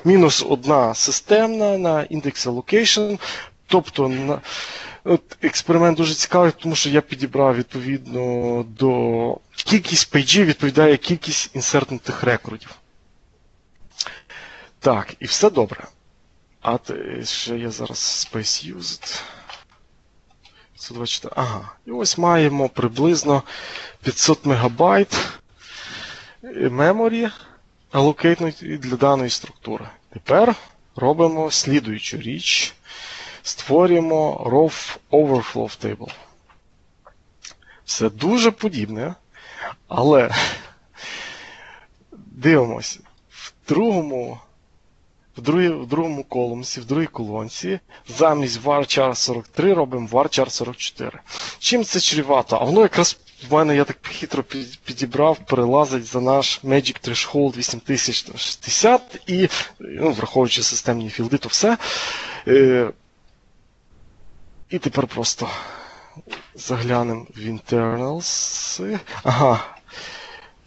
Мінус одна системна на Index Allocation. Тобто на, от, експеримент дуже цікавий, тому що я підібрав відповідно до кількість пейджів відповідає кількість інсертнутих рекордів. Так, і все добре. А ще є зараз Space Used. 124. Ага. І ось маємо приблизно 500 МБ меморі allocate для даної структури. Тепер робимо слідуючу річ. Створюємо RAW Overflow Table. Все дуже подібне, але *laughs* дивимося, в другому в, другій, в другому колумсі, в другій колонці, замість varchar 43 робимо varchar 44. Чим це чрівато? А воно якраз в мене, я так хитро підібрав, перелазить за наш Magic Threshold 8060 і, ну, враховуючи системні філди, то все. Е, І тепер просто заглянемо в internals. Ага.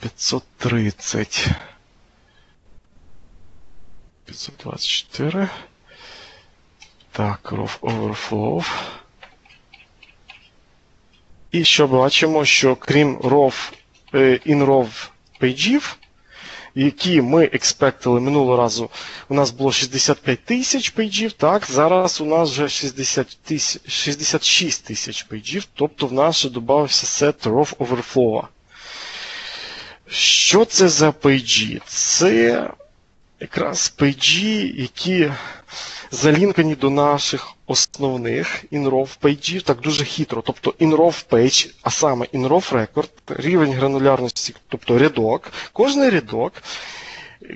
530. 524. Так, ROW Overflow. І що бачимо, що крім ROW, In ROW пейджів, які ми експектили минулого разу, у нас було 65 тисяч пейджів, так, зараз у нас вже 60 тисяч, 66 тисяч пейджів, тобто в нас ще додався set ROW Overflow. Що це за пейджі? Це якраз пейджі, які залінкані до наших основних in ROW пейджів, так дуже хитро. Тобто in ROW page, а саме in ROW record, рівень гранулярності, тобто рядок, кожний рядок,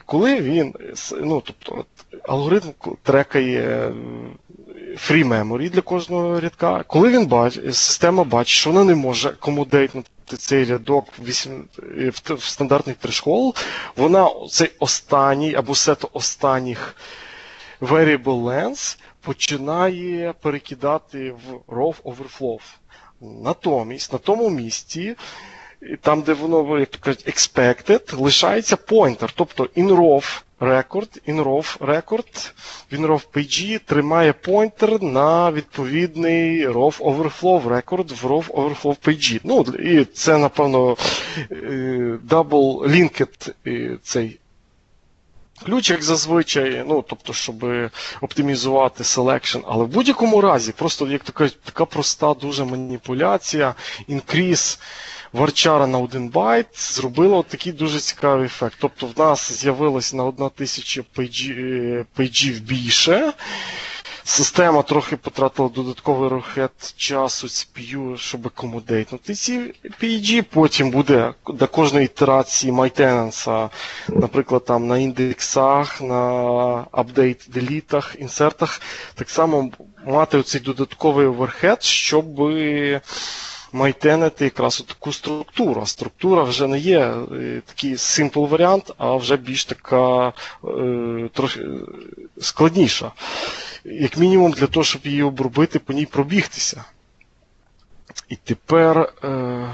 коли він, ну, тобто, алгоритм трекає free memory для кожного рядка, коли він бачить, система бачить, що вона не може акомодейтнути цей рядок е, в, в стандартний threshold, вона цей останній або сет останніх variable length починає перекидати в RAW overflow. Натомість, на тому місці, там, де воно, як то кажуть, expected, лишається pointer, тобто inROV record, inROV record, inROV PG тримає pointer на відповідний RAW overflow record в RAW overflow PG. Ну, і це, напевно, е, double linked е, цей ключ, як зазвичай, ну, тобто, щоб оптимізувати selection, але в будь-якому разі, просто як то кажуть, така проста дуже маніпуляція, increase варчара на 1 байт зробила такий дуже цікавий ефект. Тобто в нас з'явилось на 1000 пейджі- е, пейджів більше. Система трохи потратила додатковий рухет часу CPU, щоб акомодейтнути ці PG. Потім буде до кожної ітерації maintenance, наприклад, там на індексах, на апдейт делітах, інсертах, так само мати оцей додатковий overhead, щоб майтенити якраз таку структуру. Структура вже не є е, такий simple варіант, а вже більш така е, трохи е, складніша. Як мінімум для того, щоб її обробити, по ній пробігтися. І тепер е,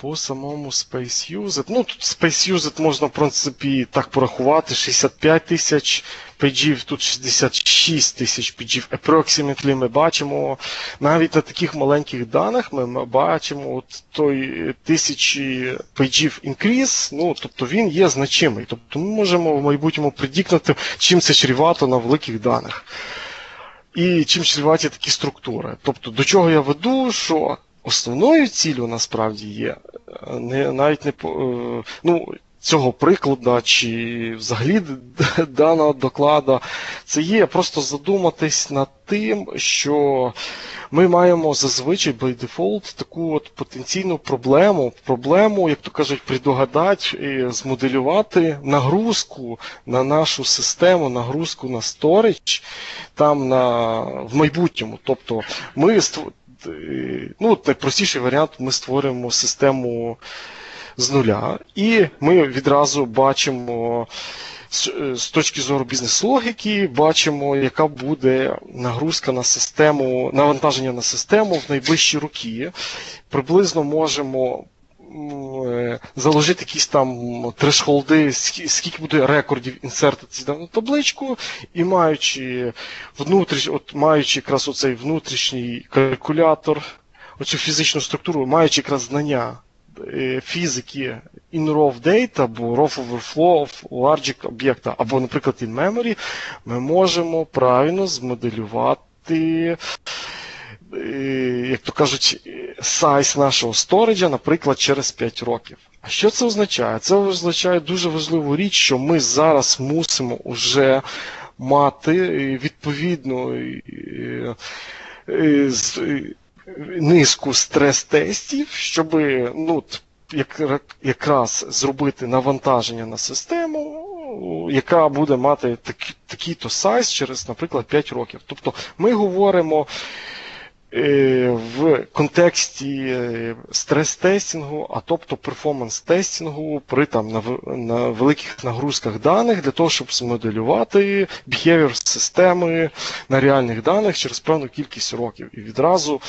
по самому Space Used. Ну, тут Space Used можна, в принципі, так порахувати: 65 тисяч пейджів, тут 66 тисяч пейджів. Approximately ми бачимо, навіть на таких маленьких даних ми, бачимо от той е, тисячі пейджів increase, ну, тобто він є значимий. Тобто ми можемо в майбутньому предікнути, чим це чрівато на великих даних. І чим чреваті такі структури. Тобто, до чого я веду, що основною ціллю насправді є е, не, навіть не е, ну, цього прикладу чи взагалі даного доклада, це є просто задуматись над тим, що ми маємо зазвичай by default таку от потенційну проблему, проблему, як то кажуть, предугадати, і змоделювати нагрузку на нашу систему, нагрузку на storage там на, в майбутньому. Тобто ми ну, найпростіший варіант, ми створюємо систему з нуля, і ми відразу бачимо з, е, точки зору бізнес-логіки, бачимо, яка буде нагрузка на систему, навантаження на систему в найближчі роки. Приблизно можемо е, заложити якісь там трешхолди, скільки буде рекордів інсертитися в табличку, і маючи внутріш, от маючи якраз оцей внутрішній калькулятор, оцю фізичну структуру, маючи якраз знання е, фізики in raw data або raw overflow logic об'єкта, або, наприклад, in memory, ми можемо правильно змоделювати, е, як то кажуть, сайз нашого сториджа, наприклад, через 5 років. А що це означає? Це означає дуже важливу річ, що ми зараз мусимо вже мати е, відповідну е, е, е, низку стрес-тестів, щоб ну, якраз зробити навантаження на систему, яка буде мати такий-то сайз через, наприклад, 5 років. Тобто ми говоримо е, в контексті е, стрес-тестінгу, а тобто перформанс-тестінгу при там на, на великих нагрузках даних для того, щоб змоделювати behavior системи на реальних даних через певну кількість років. І відразу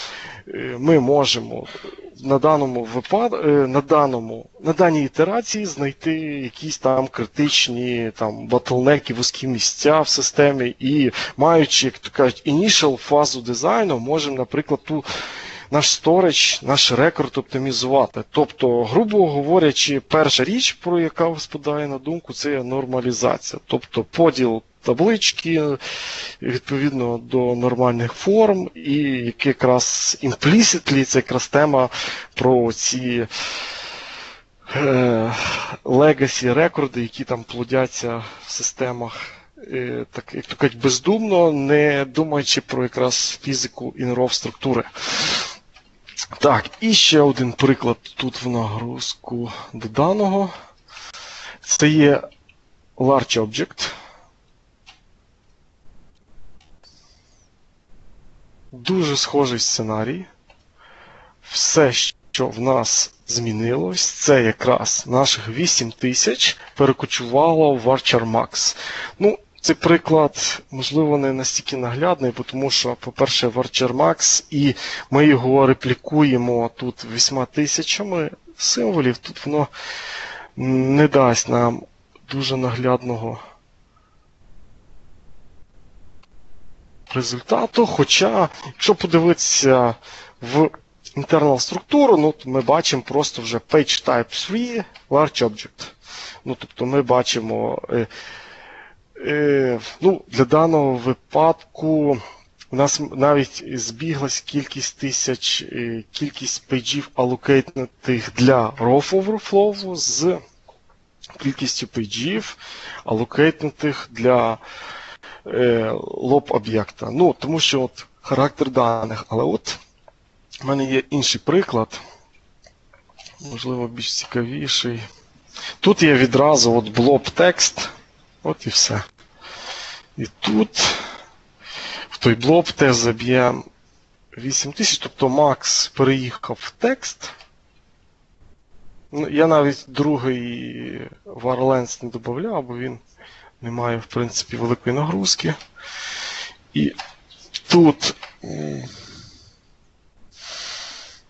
е, ми можемо на даному випад... е, на даному на даній ітерації знайти якісь там критичні там ботлнеки, вузькі місця в системі, і маючи, як то кажуть, initial фазу дизайну, можемо, наприклад, ту наш сторич, наш рекорд оптимізувати. Тобто, грубо говорячи, перша річ, про яка спадає на думку, це нормалізація. Тобто поділ таблички відповідно до нормальних форм, і якраз implicitly, це якраз тема про ці е, legacy рекорди, які там плодяться в системах, так, як то кажуть, бездумно, не думаючи про якраз фізику інров структури. Так, і ще один приклад тут в нагрузку до даного. Це є large object. Дуже схожий сценарій. Все, що в нас змінилось, це якраз наших 8000 перекочувало в Archer Max. Ну, цей приклад, можливо, не настільки наглядний, бо тому що, по-перше, в Max, і ми його реплікуємо тут 8000 символів, тут воно не дасть нам дуже наглядного результату. Хоча, якщо подивитися в internal структуру, ну, то ми бачимо просто вже page type 3 large object. Ну, тобто ми бачимо, е, ну, для даного випадку у нас навіть збіглась кількість тисяч, е, кількість пейджів алокейтнутих для RAW overflow з кількістю пейджів алокейтнутих для е, лоб об'єкта. Ну, тому що от характер даних. Але от у мене є інший приклад, можливо, більш цікавіший. Тут є відразу от блоб текст, от і все. І тут в той блоб теж заб'ємо 8000, тобто Макс переїхав в текст. Ну, Я навіть другий Warlens не додавав, бо він не має, в принципі, великої нагрузки. І тут.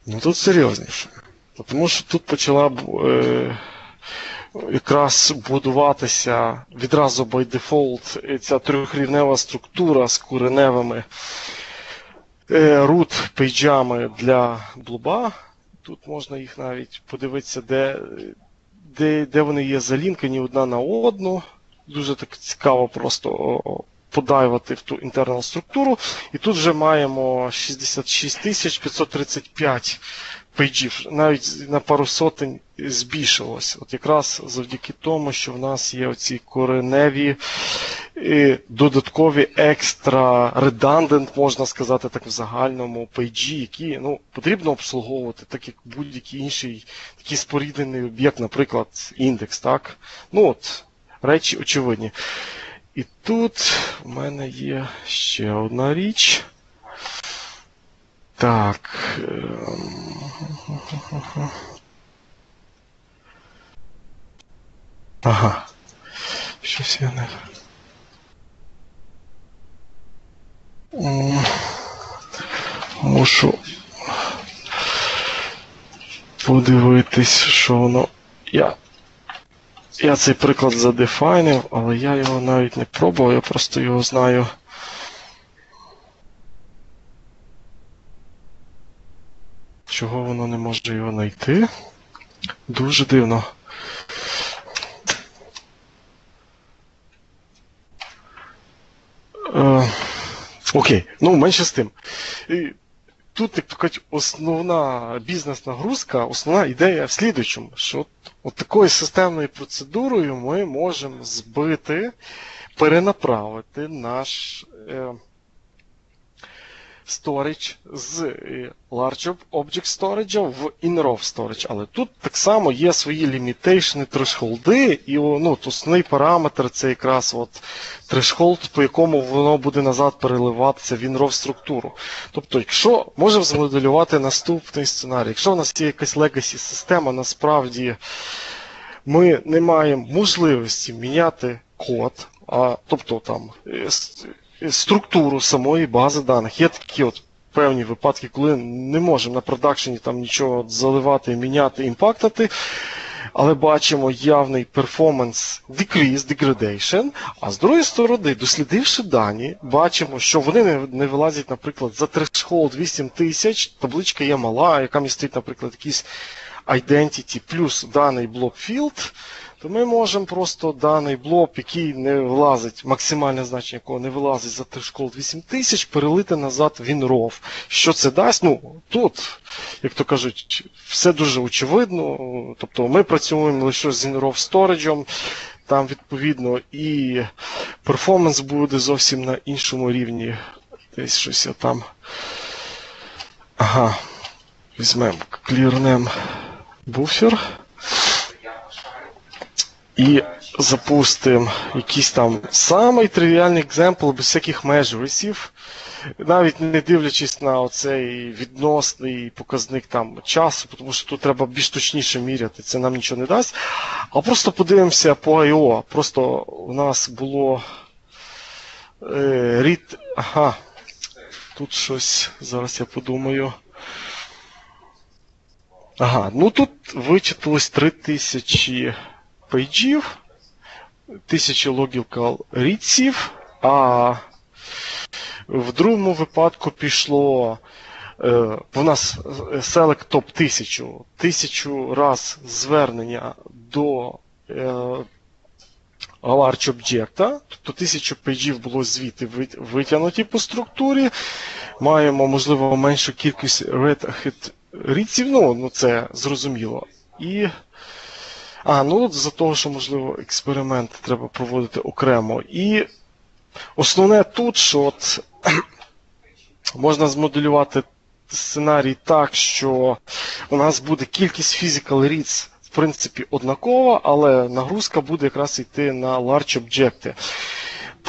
Ну тут серйозніше. Тому що тут почала е, якраз будуватися відразу by default ця трьохрівнева структура з кореневими е, root пейджами для блуба. Тут можна їх навіть подивитися, де, де, де вони є залінкані одна на одну. Дуже так цікаво просто подайвати в ту internal структуру. І тут вже маємо 66 535 пейджів. Навіть на пару сотень збільшилось. От якраз завдяки тому, що в нас є оці кореневі і додаткові extra redundant, можна сказати, так в загальному пейджі, які ну, потрібно обслуговувати, так як будь-який інший такий споріднений об'єкт, наприклад, індекс. так? Ну от, Речі очевидні. І тут в мене є ще одна річ. Так. ем, Ага. Щось я не. Мушу подивитись, що воно. Я я цей приклад задефайнив, але я його навіть не пробував, я просто його знаю. Чого воно не може його знайти? Дуже дивно. Е, окей, ну менше з тим. Тут, як то кажуть, основна бізнес-нагрузка, основна ідея в слідуючому, що от, от такою системною процедурою ми можемо збити, перенаправити наш е, storage з е, Large Object Storage в in-row Storage. Але тут так само є свої лімітейшни, трешхолди, і ну, основний параметр це якраз от трешхолд, по якому воно буде назад переливатися в in-row структуру. Тобто, якщо можемо змоделювати наступний сценарій, якщо в нас є якась legacy система, насправді ми не маємо можливості міняти код, а, тобто там е, структуру самої бази даних. Є такі от певні випадки, коли не можемо на продакшені там нічого заливати, міняти, імпактати. Але бачимо явний performance decrease, degradation, а з другої сторони, дослідивши дані, бачимо, що вони не, не вилазять, наприклад, за threshold 8000, табличка є мала, яка містить, наприклад, якийсь identity плюс даний блок field, то ми можемо просто даний блок, який не вилазить, максимальне значення якого не вилазить за threshold 8000, перелити назад в WinRAW. Що це дасть? Ну, тут, як то кажуть, все дуже очевидно. Тобто ми працюємо лише з WinRAW Storage, там відповідно і перформанс буде зовсім на іншому рівні. Десь щось я там. Ага. Візьмемо клірнем буфер. І запустимо якийсь там самий тривіальний екземпл без всяких межурисів, навіть не дивлячись на оцей відносний показник там часу, тому що тут треба більш точніше міряти, це нам нічого не дасть. А просто подивимося по I.O. Просто у нас було е, рід. Ага. Тут щось, зараз я подумаю. Ага, ну тут вичиталось 3000 пейджів, 1000 logical рідців, а в другому випадку пішло. е, У нас Select Top 1000, 1000 раз звернення до е, large об'єкта, тобто 1000 пейджів було звідти витягнуті по структурі. Маємо, можливо, меншу кількість red рідців, ну, ну це зрозуміло. І. А, ну от за того, що, можливо, експеримент треба проводити окремо. І основне тут, що от, *clears throat* можна змоделювати сценарій так, що у нас буде кількість physical reads, в принципі, однакова, але нагрузка буде якраз йти на large об'єкти.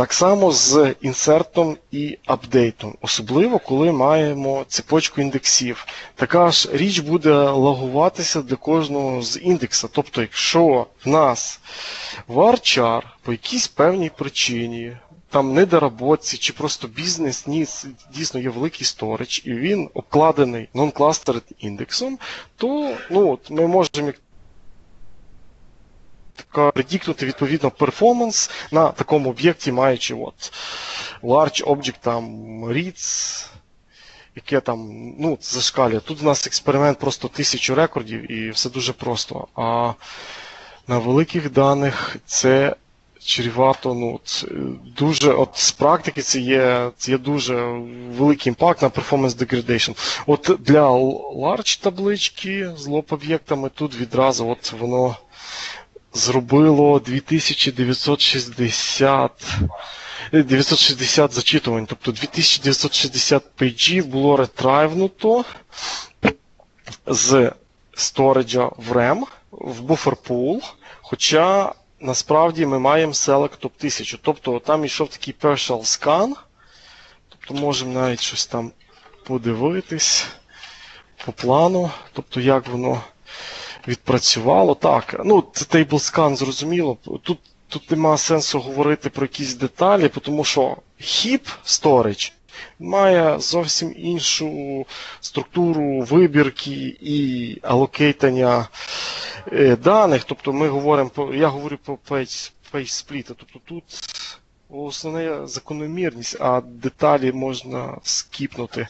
Так само з інсертом і апдейтом, особливо коли маємо цепочку індексів. Така ж річ буде лагуватися для кожного з індекса. Тобто, якщо в нас varchar по якійсь певній причині, там недоработці чи просто бізнес ніс дійсно є великий сторич, і він обкладений non-clustered індексом, то ну, от ми можемо предіктувати відповідно перформанс на такому об'єкті, маючи от large object там reads, яке там ну, зашкалює. Тут у нас експеримент просто тисячу рекордів і все дуже просто. А на великих даних це чрівато, ну, дуже, от з практики це є, це є дуже великий імпакт на performance degradation. От для large таблички з лоп об'єктами тут відразу от воно зробило 2960 е, 960 зачитувань, тобто 2960 пейджів було ретрайвнуто з сториджа в RAM в pool, хоча насправді ми маємо select top 1000. Тобто там йшов такий partial scan, тобто можемо навіть щось там подивитись по плану, тобто як воно відпрацювало. Так, ну це table scan зрозуміло. Тут, тут нема сенсу говорити про якісь деталі, тому що heap storage має зовсім іншу структуру вибірки і алокейтання е, даних. Тобто ми говоримо по, я говорю про page, page тобто тут основна закономірність, а деталі можна скіпнути.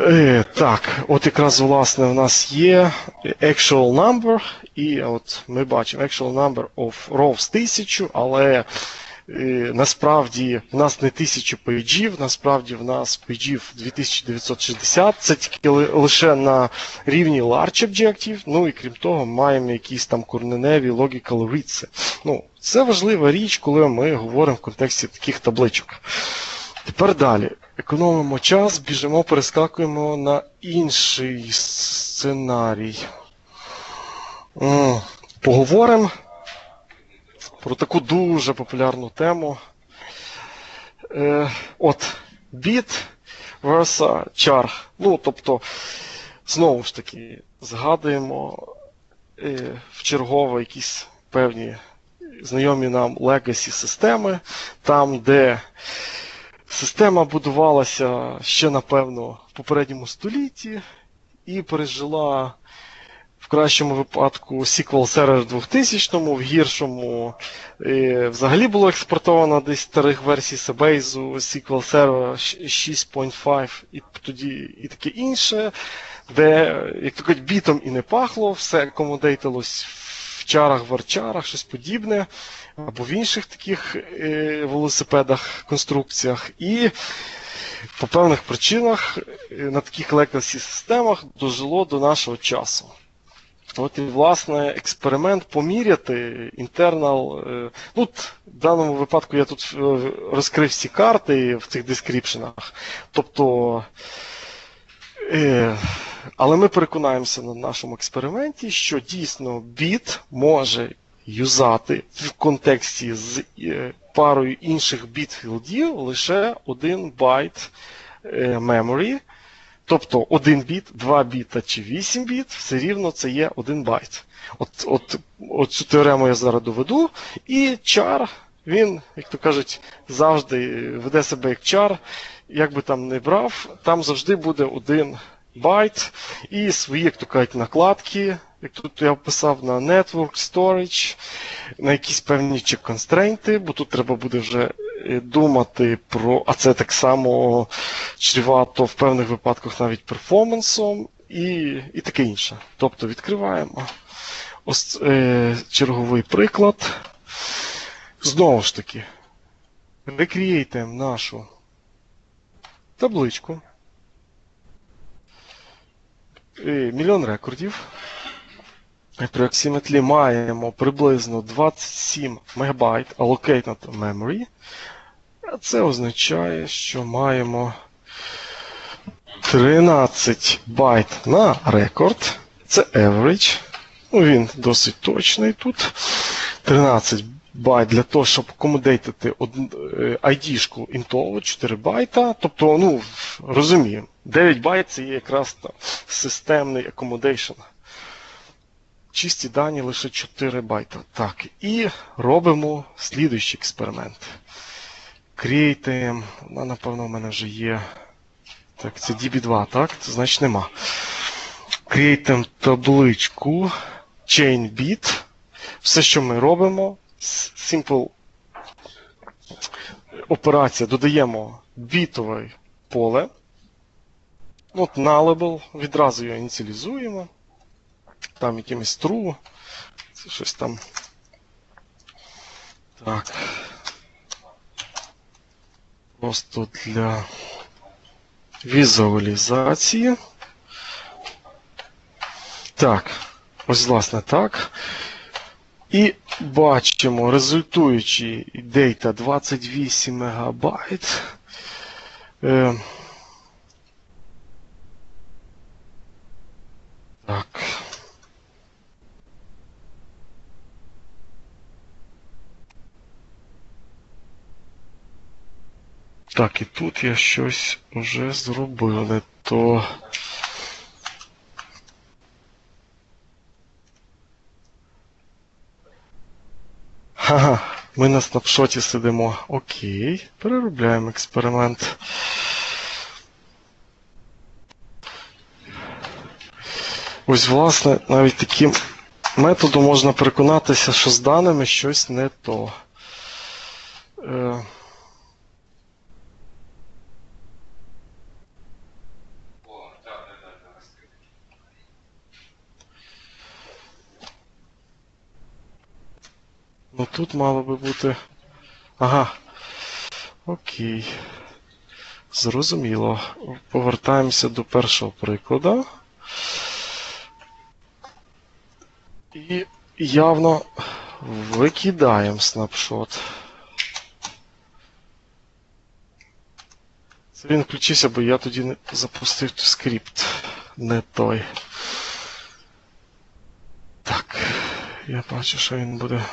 Е, так, от якраз власне у нас є actual number, і от ми бачимо actual number of rows 1000, але е, насправді в нас не 1000 пейджів, насправді в нас пейджів 2960, це тільки лише на рівні large об'єктів, ну і крім того, маємо якісь там корненеві logical reads. Ну, це важлива річ, коли ми говоримо в контексті таких табличок. Тепер далі. Економимо час, біжимо, перескакуємо на інший сценарій. Поговоримо про таку дуже популярну тему. Е, от, біт versus char. Ну, тобто, знову ж таки, згадуємо е, в чергово якісь певні знайомі нам legacy системи, там, де Система будувалася ще, напевно, в попередньому столітті і пережила в кращому випадку SQL Server 2000, в гіршому е, взагалі було експортовано десь старих версій Sybase, SQL Server 6.5 і тоді і таке інше, де, як то кажуть, бітом і не пахло, все акомодейтилось в чарах, варчарах, щось подібне, або в інших таких е, велосипедах, конструкціях. І по певних причинах е, на таких legacy системах дожило до нашого часу. От і, власне, експеримент поміряти internal. Ну, в даному випадку я тут е, розкрив всі карти в цих дескріпшенах. Тобто. Але ми переконаємося на нашому експерименті, що дійсно біт може юзати в контексті з е, парою інших біт-філдів лише один байт е, memory. Тобто 1 біт, 2 біта чи 8 біт, все рівно це є 1 байт. От, от, от цю теорему я зараз доведу, і char, він, як то кажуть, завжди веде себе як char, як би там не брав, там завжди буде один байт і свої, як то кажуть, накладки, як тут я вписав на Network Storage, на якісь певні чи констрейнти, бо тут треба буде вже е, думати про, а це так само чревато в певних випадках навіть перформансом і, і таке інше. Тобто відкриваємо ось е, черговий приклад. Знову ж таки, рекрієйтемо нашу табличку. Е, Мільйон рекордів. При оксиметлі маємо приблизно 27 МБ allocated memory. Це означає, що маємо 13 байт на рекорд. Це average. Ну, Він досить точний тут. 13 байт для того, щоб акомодейтити ID-шку інтову 4 байта. Тобто, ну, розуміємо, 9 байт це є якраз там системний accommodation. Чисті дані лише 4 байта. Так, і робимо слідуючий експеримент. Create, ну, напевно, у мене вже є. Так, це DB2, так? Це значить нема. Create табличку ChainBit. Все, що ми робимо, simple операція, додаємо бітове поле. От nullable, відразу його ініціалізуємо. Там якимось true. Щось там. Так. Просто для візуалізації. Так, ось, власне, так. І бачимо результуючий дейта 28 МБ. Е, так. Так, і тут я щось вже зробив, не то. Ага, ми на снапшоті сидимо. Окей. Переробляємо експеримент. Ось, власне, навіть таким методом можна переконатися, що з даними щось не то. Е... Ну тут мало би бути. Ага. Окей. Зрозуміло. Повертаємося до першого прикладу. І явно викидаємо снапшот. Це він включився, бо я тоді не запустив скрипт. Не той. Так. Я бачу, що він буде.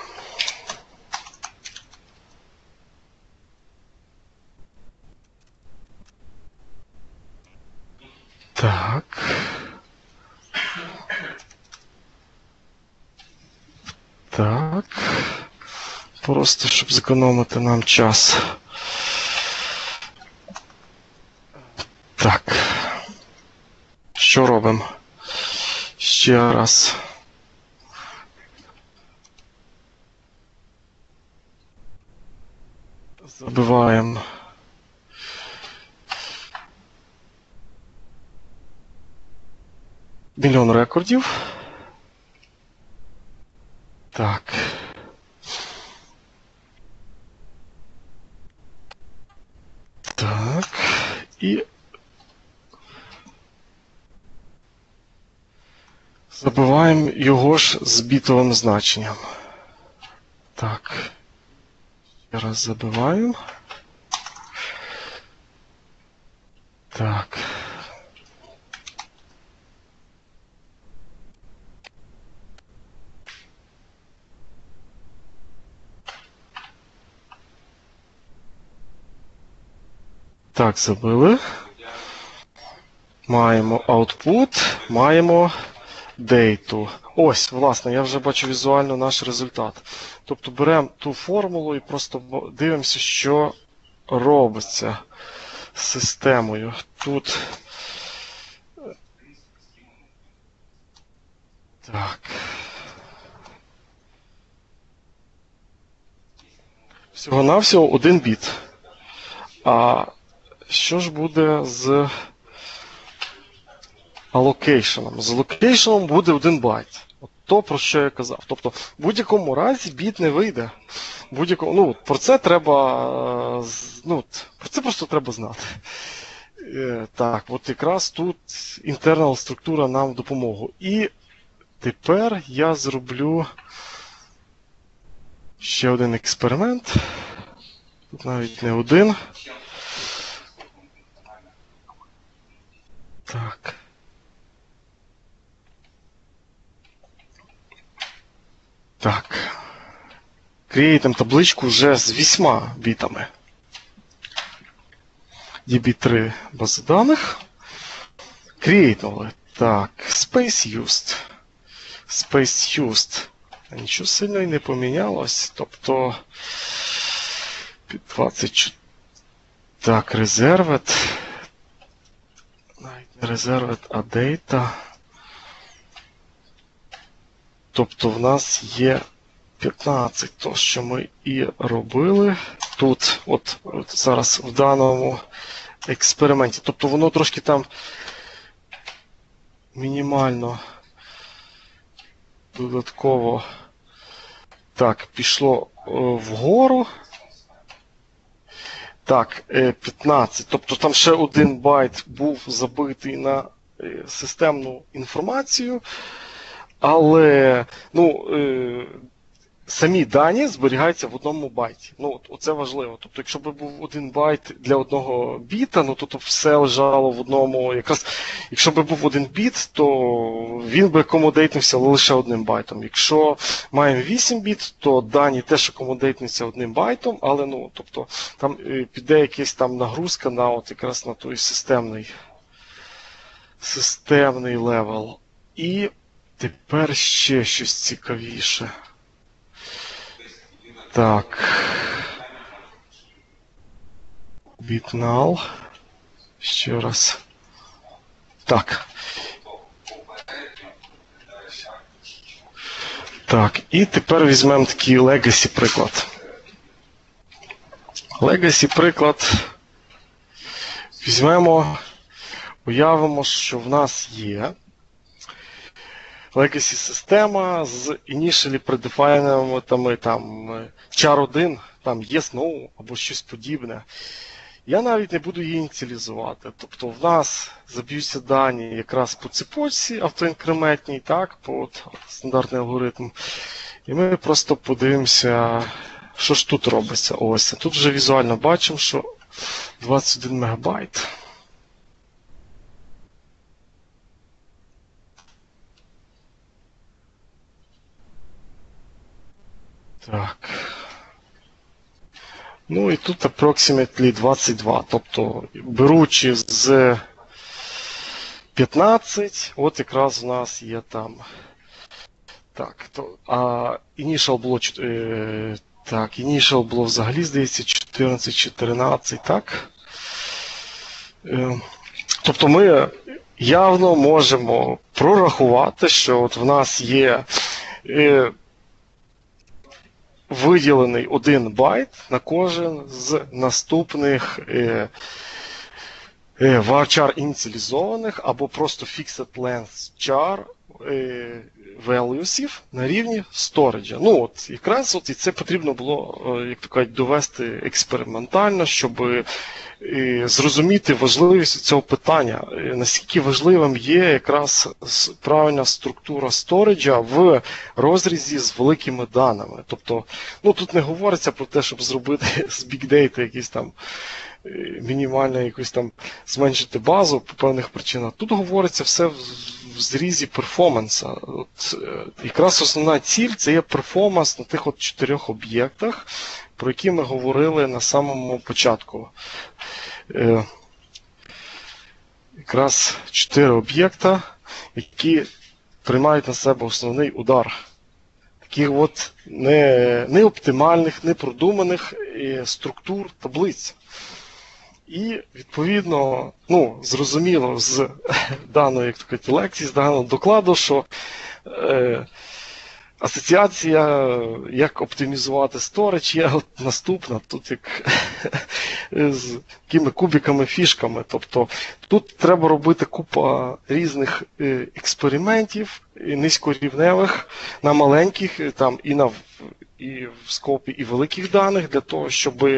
Так. Так. Просто щоб зекономити нам час. Так. Що робимо? Ще раз. Забиваємо. Мільйон рекордів. Так. Так. І забиваємо його ж з бітовим значенням. Так. Ще раз забиваємо. Так. Так, забили. Маємо output, маємо date. Ось, власне, я вже бачу візуально наш результат. Тобто беремо ту формулу і просто дивимося, що робиться з системою. Тут. Так. Всього-навсього один біт. А що ж буде з алокейшеном? З алокейшеном буде один байт. От то, про що я казав. Тобто, в будь-якому разі біт не вийде. Будь-якому, ну, про це треба. е, Ну, про це просто треба знати. Е, Так, от якраз тут internal структура нам допомогу. І тепер я зроблю ще один експеримент. Тут навіть не один. Так. Так. Креатим табличку вже з вісьма бітами. DB3 бази даних. Create Так, Space Used. Space Used. Нічого сильно і не помінялось. Тобто під 24. Так, Reserved. Reserved, а Data. Тобто в нас є 15, то, що ми і робили тут, от, от зараз в даному експерименті. Тобто воно трошки там мінімально додатково так, пішло е, вгору. Так, е, 15. Тобто там ще один байт був забитий на е, системну інформацію. Але ну, е, самі дані зберігаються в одному байті. Ну, от, важливо. Тобто, якщо б був один байт для одного біта, ну то, то все лежало в одному. Якраз, якщо б був один біт, то він би акомодейтнувся лише одним байтом. Якщо маємо 8 біт, то дані теж акомодейтнуться одним байтом, але ну, тобто, там е, піде якась там нагрузка на от якраз на той системний, системний level. І Тепер ще щось цікавіше. Так. Bitnal. Ще раз. Так. Так, і тепер візьмемо такий Legacy приклад. Legacy приклад. Візьмемо, уявимо, що в нас є legacy система з initially predefined там char 1, там yes, no або щось подібне. Я навіть не буду її ініціалізувати. Тобто в нас заб'ються дані якраз по цепочці автоінкрементній, так, по от, стандартний алгоритм. І ми просто подивимося, що ж тут робиться. Ось. Тут вже візуально бачимо, що 21 мегабайт. Так. Ну і тут approximately 22. Тобто, беручи з 15, от якраз у нас є там. Так, то, а initial було е, так, initial було взагалі, здається, 14-14, так? Е, тобто ми явно можемо прорахувати, що от в нас є. Виділений один байт на кожен з наступних е, е, varchar ініціалізованих або просто fixed length char е, на рівні сториджа. Ну от якраз от і це потрібно було, е, як то кажуть, довести експериментально, щоб е, зрозуміти важливість цього питання, наскільки важливим є якраз правильна структура сториджа в розрізі з великими даними. Тобто, ну тут не говориться про те, щоб зробити *laughs* з бікдейта якісь там мінімально якусь там зменшити базу по певних причинах. Тут говориться все в, зрізі перформанса. От, е, якраз основна ціль це є перформанс на тих от чотирьох об'єктах, про які ми говорили на самому початку. Е, якраз чотири об'єкта, які приймають на себе основний удар. Таких от не, не оптимальних, не продуманих е, структур таблиць. І, відповідно, ну, зрозуміло з *laughs* даної як кажуть, лекції, з даного докладу, що е, асоціація, як оптимізувати сторич, є от наступна, тут як *laughs* з такими кубиками, фішками. Тобто тут треба робити купа різних е, експериментів низькорівневих на маленьких, там і на і в скопі і великих даних для того, щоб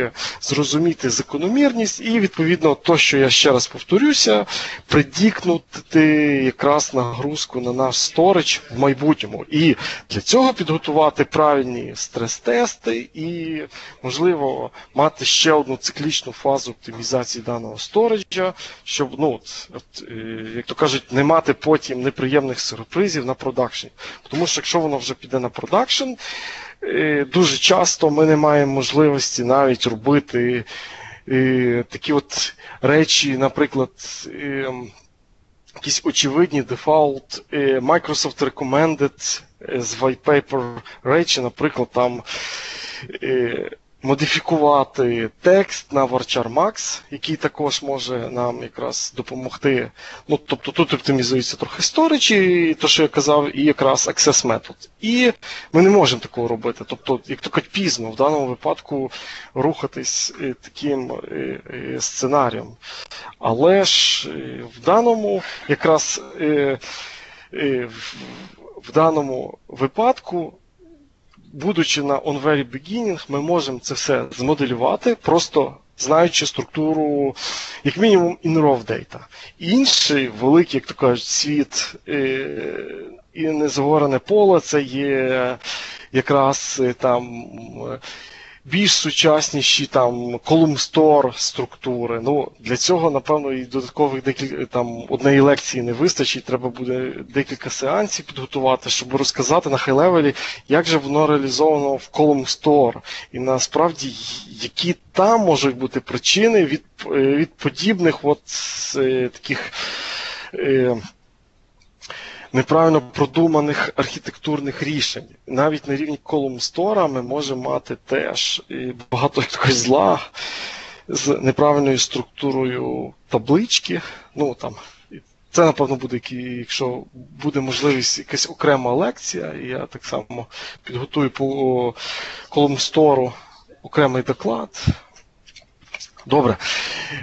зрозуміти закономірність і відповідно то, що я ще раз повторюся, предікнути якраз нагрузку на наш сторич в майбутньому. І для цього підготувати правильні стрес-тести і, можливо, мати ще одну циклічну фазу оптимізації даного сториджа, щоб, ну, от, от, е, як то кажуть, не мати потім неприємних сюрпризів на продакшн. Тому що якщо воно вже піде на продакшн, дуже часто ми не маємо можливості навіть робити е, такі от речі, наприклад, ем, якісь очевидні дефолт, е, Microsoft Recommended е, з white paper речі, наприклад, там е, модифікувати текст на Varchar Max, який також може нам якраз допомогти. Ну, тобто тут оптимізується трохи storage, і то, що я казав, і якраз access метод. І ми не можемо такого робити. Тобто, як то кажуть, пізно в даному випадку рухатись е, таким е, е, сценарієм. Але ж в даному якраз в даному випадку, будучи на on very beginning, ми можемо це все змоделювати, просто знаючи структуру, як мінімум, in raw data. Інший великий, як то кажуть, світ і і незагорене поле це є якраз е, там. Е, більш сучасніші там store структури. Ну, для цього, напевно, і додаткових декілька там однієї лекції не вистачить. Треба буде декілька сеансів підготувати, щоб розказати на хай-левелі, як же воно реалізовано в store. І насправді, які там можуть бути причини від, е, від подібних от е, таких. Неправильно продуманих архітектурних рішень. Навіть на рівні Store ми можемо мати теж і багато такої зла з неправильною структурою таблички. Ну там це, напевно, буде, якщо буде можливість, якась окрема лекція, і я так само підготую по Store окремий доклад. Добре.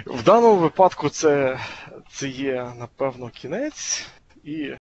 В даному випадку це, це є, напевно, кінець. І